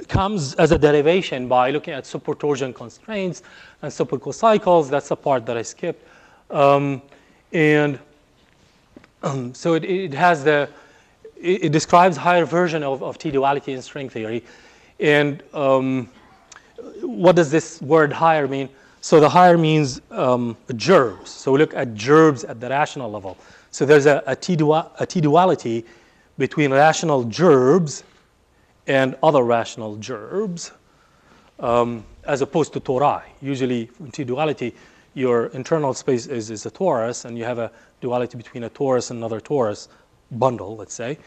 comes as a derivation by looking at super torsion constraints and supercocycles. That's the part that I skipped. Um, and um, so it, it has the it, it, describes higher version of, of T-duality in string theory. And um, what does this word higher mean? So the higher means um, gerbes. So we look at gerbes at the rational level. So there's a, a, T-duality between rational gerbes and other rational gerbes, um, as opposed to tori. Usually in T-duality, your internal space is, is a torus, and you have a duality between a torus and another torus bundle, let's say,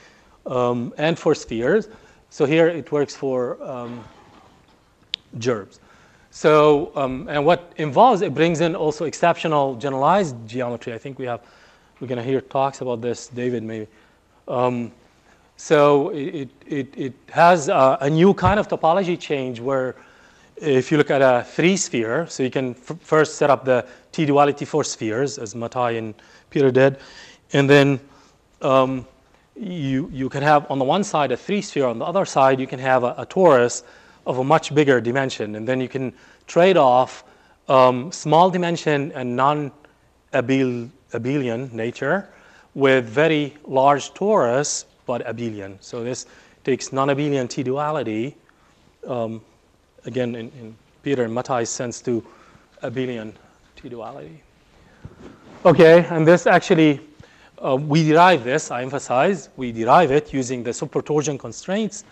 um, and for spheres. So here it works for um, gerbes. So, um, and what involves, it brings in also exceptional generalized geometry. I think we have, we're going to hear talks about this, David maybe. Um, so it, it, it has a, a, new kind of topology change where if you look at a three sphere, so you can first set up the T-duality for spheres, as Mathai and Peter did, and then um, you, you can have on the one side a three sphere, on the other side you can have a, a torus of a much bigger dimension. And then you can trade off um, small dimension and non-abelian nature with very large torus, but abelian. So this takes non-abelian T-duality, um, again in, in, Peter and Mathai's sense to abelian T-duality. Okay, and this actually uh, we derive this, I emphasize, we derive it using the supertorsion constraints.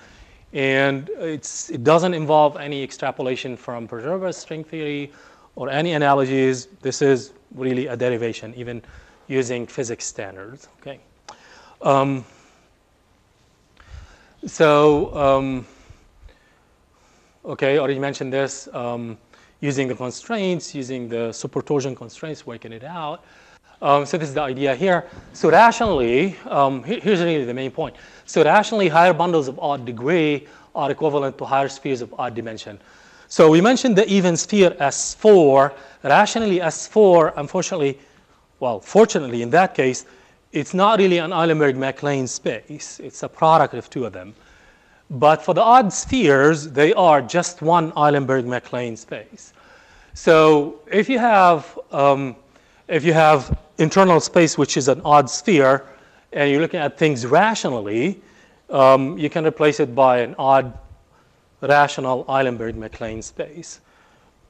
And it doesn't involve any extrapolation from perturbative string theory or any analogies. This is really a derivation, even using physics standards. Okay. Um, so, um, okay, already mentioned this. Um, using the constraints, using the supertorsion constraints, working it out. Um, so this is the idea here. So rationally, um, here's really the main point. So rationally, higher bundles of odd degree are equivalent to higher spheres of odd dimension. So we mentioned the even sphere S4. Rationally, S4, unfortunately, well, fortunately in that case, it's not really an Eilenberg-MacLane space. It's a product of two of them. But for the odd spheres, they are just one Eilenberg-MacLane space. So if you have um, if you have internal space which is an odd sphere, and you're looking at things rationally, um, you can replace it by an odd rational Eilenberg-MacLane space.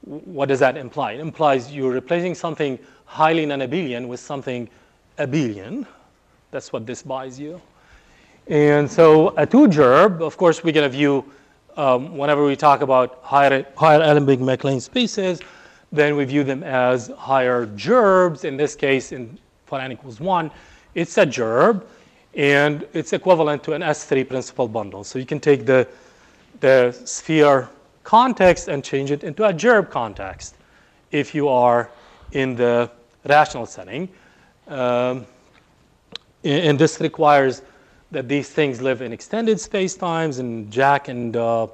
What does that imply? It implies you're replacing something highly non-abelian with something abelian. That's what this buys you. And so a two-gerbe, of course, we're going to view um, whenever we talk about higher, higher Eilenberg-MacLane spaces, then we view them as higher gerbes. In this case, in for n equals 1, it's a gerbe, and it's equivalent to an S3 principal bundle. So you can take the, the sphere context and change it into a gerbe context if you are in the rational setting. Um, and this requires that these things live in extended spacetimes. And Jack and uh,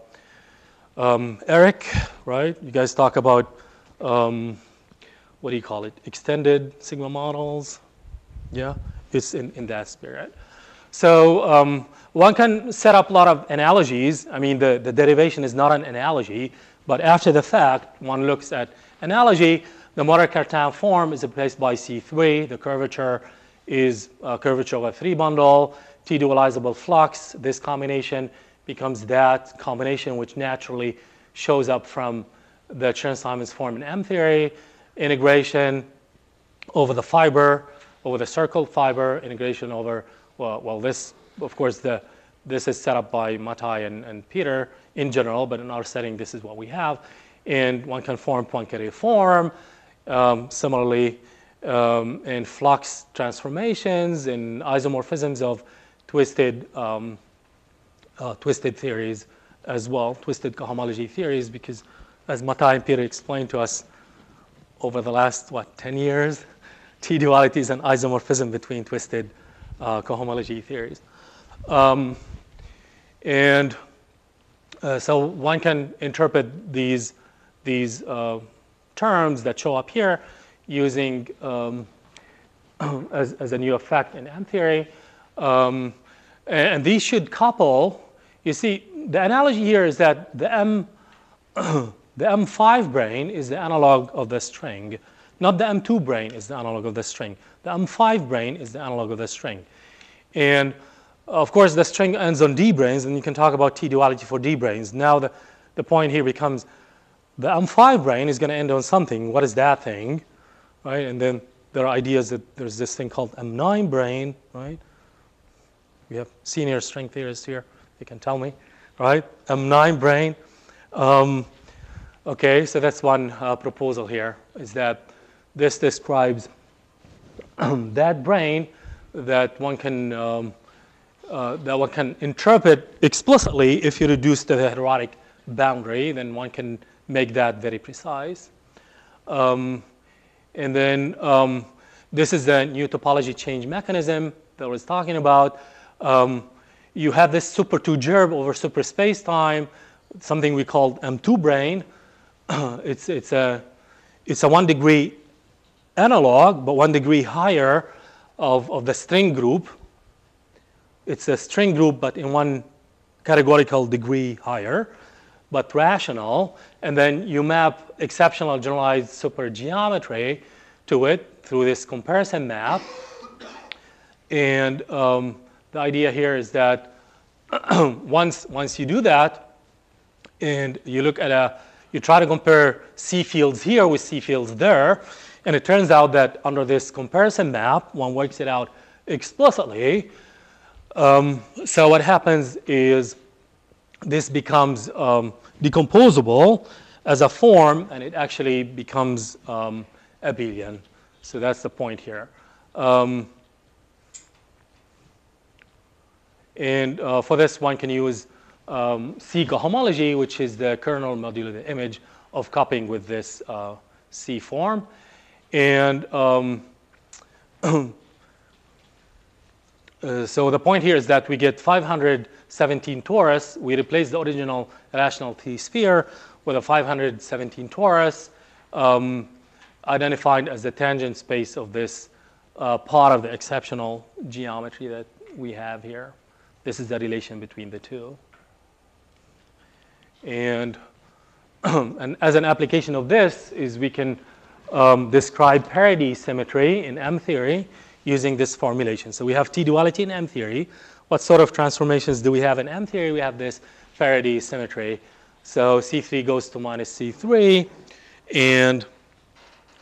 um, Eric, right? You guys talk about um, what do you call it? Extended sigma models. Yeah, it's in, in that spirit. So um, one can set up a lot of analogies. I mean, the, the derivation is not an analogy, but after the fact, one looks at analogy. The Maurer-Cartan form is replaced by C3. The curvature is a curvature of a three bundle. T-dualizable flux, this combination becomes that combination which naturally shows up from the Chern-Simons form in M theory, integration over the fiber, over the circle fiber, integration over, well, well this, of course, the, this is set up by Mathai and, and Peter in general, but in our setting, this is what we have. And one can form Poincare form. Um, similarly, um, in flux transformations, in isomorphisms of twisted, um, uh, twisted theories as well, twisted cohomology theories, because as Mathai and Peter explained to us over the last, what, 10 years, T-duality and isomorphism between twisted uh, cohomology theories. Um, and uh, so one can interpret these, these uh, terms that show up here using um, as, as a new effect in M theory. Um, and, these should couple. You see, the analogy here is that the M The M5 brane is the analog of the string, not the M2 brane is the analog of the string. The M5 brane is the analog of the string. And of course, the string ends on D branes, and you can talk about T duality for D branes. Now, the, the point here becomes the M5 brane is going to end on something. What is that thing? Right? And then there are ideas that there's this thing called M9 brane, right? We have senior string theorists here. They can tell me, right? M9 brane. Um, Okay, so that's one uh, proposal here, is that this describes that brane that one can um, uh, that one can interpret explicitly if you reduce the heterotic boundary, then one can make that very precise. Um, and then um, this is the new topology change mechanism that I was talking about. Um, you have this super 2 gerbe over super space time, something we call M2 brane. it's, it's, a, it's a one degree analog, but one degree higher of, of the string group. It's a string group, but in one categorical degree higher, but rational. And then you map exceptional generalized supergeometry to it through this comparison map. And um, the idea here is that once, once you do that, and you look at a you try to compare C fields here with C fields there, and it turns out that under this comparison map, one works it out explicitly. Um, so what happens is this becomes um, decomposable as a form, and it actually becomes um, abelian. So that's the point here. Um, and uh, for this, one can use um, C cohomology, which is the kernel modulo the image of copying with this uh, C form. And um, Uh, so the point here is that we get 517 torus. We replace the original rational T sphere with a 517 torus, um, identified as the tangent space of this uh, part of the exceptional geometry that we have here. This is the relation between the two. And, and as an application of this is we can um, describe parity symmetry in M theory using this formulation. So we have T-duality in M theory. What sort of transformations do we have in M theory? We have this parity symmetry. So C3 goes to minus C3, and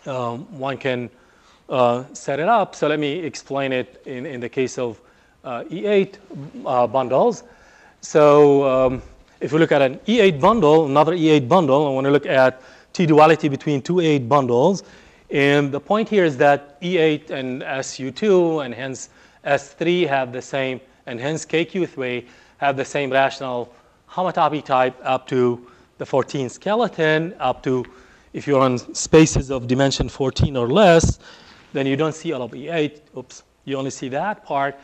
um, one can uh, set it up. So let me explain it in, in the case of uh, E8 uh, bundles. So um, if we look at an E8 bundle, another E8 bundle, I want to look at T-duality between two E8 bundles. And the point here is that E8 and SU2 and hence S3 have the same, and hence KQ3 have the same rational homotopy type up to the 14 skeleton, up to if you're on spaces of dimension 14 or less, then you don't see all of E8. Oops, you only see that part.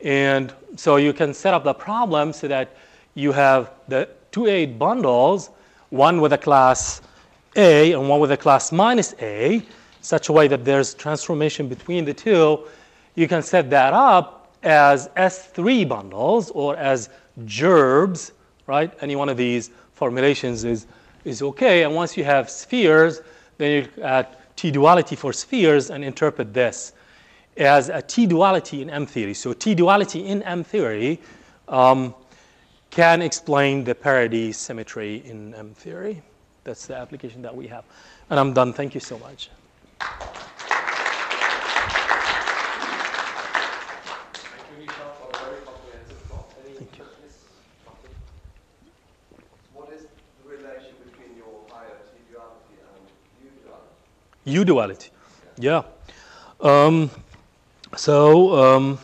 And so you can set up the problem so that you have the two E8 bundles, one with a class A and one with a class minus A, such a way that there's transformation between the two. You can set that up as S3 bundles or as gerbes, right? Any one of these formulations is, is okay. And once you have spheres, then you add T-duality for spheres and interpret this as a T-duality in M theory. So T-duality in M theory um, can explain the parity symmetry in M theory. That's the application that we have. And I'm done. Thank you so much. Thank you, Hisham, for a very comprehensive talk. Any questions? What is the relation between your higher T-duality and U-duality? U-duality. Yeah. Um, so, um,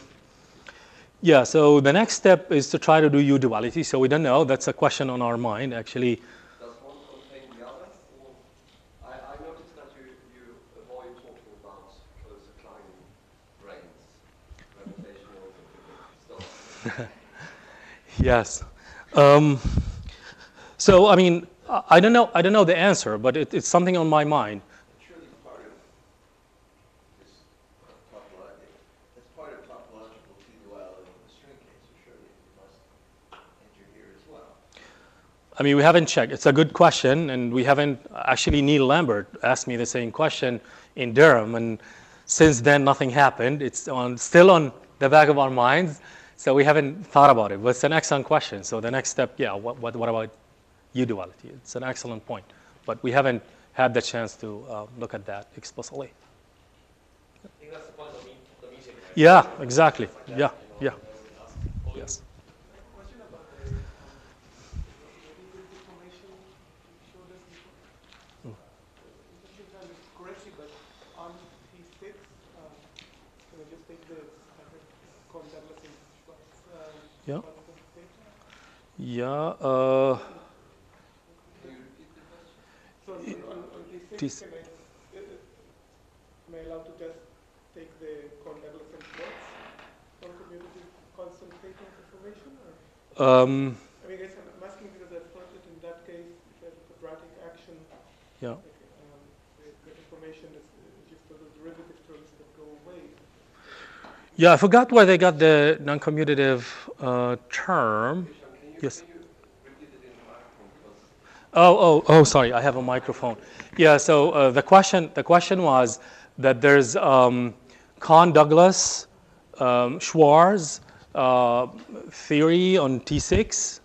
yeah, so the next step is to try to do U-duality. So we don't know. That's a question on our mind, actually. Does one contain the other? Or I, I noticed that you, you avoid talking about close declining branes, gravitational stuff. Yes. Um, so, I mean, I don't know. I don't know the answer, but it, it's something on my mind. Surely part of this uh, topological, that's part of topological T-duality in the string case, so surely it must enter here as well. I mean, we haven't checked. It's a good question, and we haven't. Actually, Neil Lambert asked me the same question in Durham, and since then nothing happened. It's on still on the back of our minds, so we haven't thought about it. But it's an excellent question. So the next step, yeah, what what, what about U-duality? It's an excellent point, but we haven't had the chance to uh, look at that explicitly. I think that's the point of meet- the meeting, right? Yeah, exactly. Yeah, yeah, know, where we yes. Question about the, um, the deformation you showed us before. Mm. Uh, Just if I understood correctly, but on T6, um, can I just take the, I think, Connes Douglas and Schwarz, um, Yeah. part of the data? Yeah. Uh, Can you repeat the question? So on, on, on T6, T- can I, uh, uh, am I allowed to just take the Douglas and Schwarz for constant frequency information? Or? um, I mean, I guess I'm asking because I thought that in that case, if you have a quadratic action, yeah. like, um, the, information is just those derivative terms that go away. Yeah, I forgot where they got the non-commutative uh, term. Yes. Oh, oh, oh, sorry, I have a microphone. Yeah, so uh, the question, the question was that there's um, Connes Douglas um, Schwarz uh, theory on T6,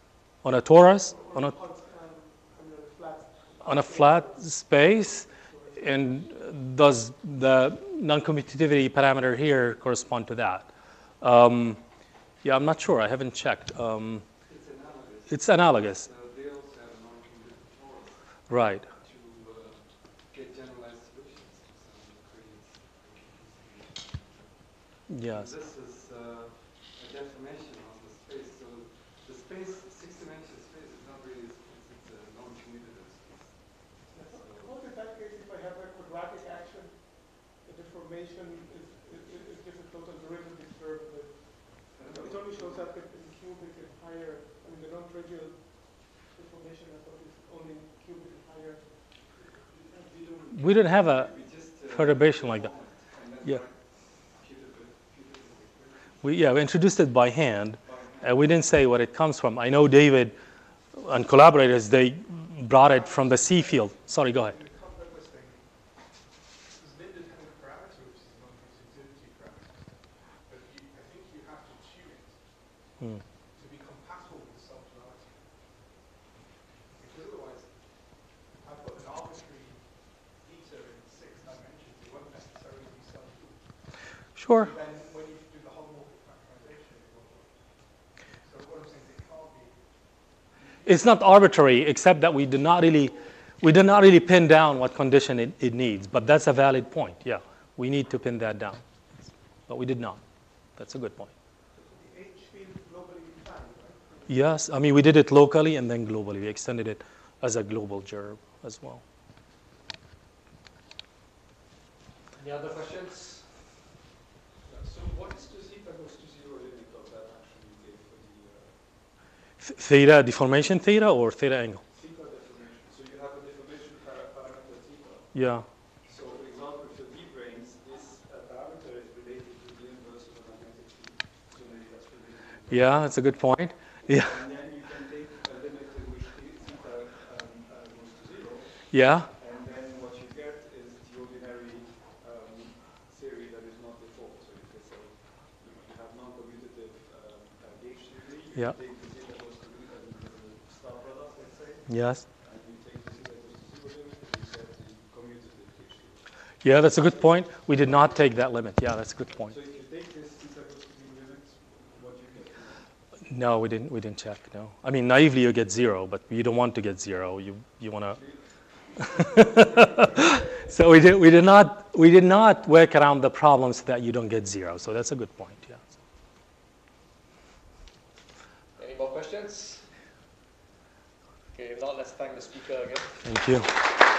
on a torus, on a, a on a flat space, and does the non-commutativity parameter here correspond to that? Um, yeah, I'm not sure. I haven't checked. Um, It's analogous. it's analogous, So they also have a non-commutative torus right? to uh, get generalized solutions to some crazy Yes. This is uh, a deformation of the space. So the space, six-dimensional space, is not really a space. It's a non-commutative space. Suppose in that case, if I have a quadratic action, the deformation is, is, is just a total derivative term with higher, I mean, the non-trivial deformation method is only cubic higher. We don't We didn't have a just, uh, perturbation like that. Yeah. compute it with- compute it with We, yeah, we introduced it by hand. equation. Uh, we didn't say what it comes from. I know David and collaborators, they brought it from the C-field. Sorry, go ahead. In the complex thing, because Linden had a parameter which is a non-flexibility parameter, but you, I think you have to tune it Hmm. to be compatible with self-duality. Because otherwise, I've got an arbitrary theta in six dimensions, it won't necessarily be self-dual. Sure. Then when you do the holomorphic factorization, it won't work. So what I'm saying is it can't be It's not arbitrary, except that we did not really, we did not really pin down what condition it, it needs. But that's a valid point. Yeah, we need to pin that down, but we did not. That's a good point. the H field globally defined, right? Yes, I mean we did it locally and then globally. We extended it as a global gerbe as well. Any other questions? What is the theta goes to zero limit of that actually you gave for the uh, theta deformation theta or theta angle? theta deformation? So you have a deformation parameter theta. Yeah. So for example, for D-branes, this uh, parameter is related to the inverse of the magnetic field. So maybe that's related. to Yeah, that's a good point. Yeah. And then you can take a limit in which the- theta um, uh, goes to zero, Yeah. and then what you get is the ordinary um, theory that is not default. So you can say you you have non-commutative um, uh, gauge theory. You Yeah. take the theta goes to the uh, star product, let's say, Yes. and you take the theta goes to zero limit, and you get the commutative gauge theory. Yeah, that's a good point. We did not take that limit. Yeah, that's a good point. So if you take this theta goes limit, what you get? No, we didn't. We didn't check. No. I mean, naively you get zero, but you don't want to get zero. You you want to. so we did. We did not. We did not work around the problem so that you don't get zero. So that's a good point. Yeah. Any more questions? Okay, if not, let's thank the speaker again. Thank you.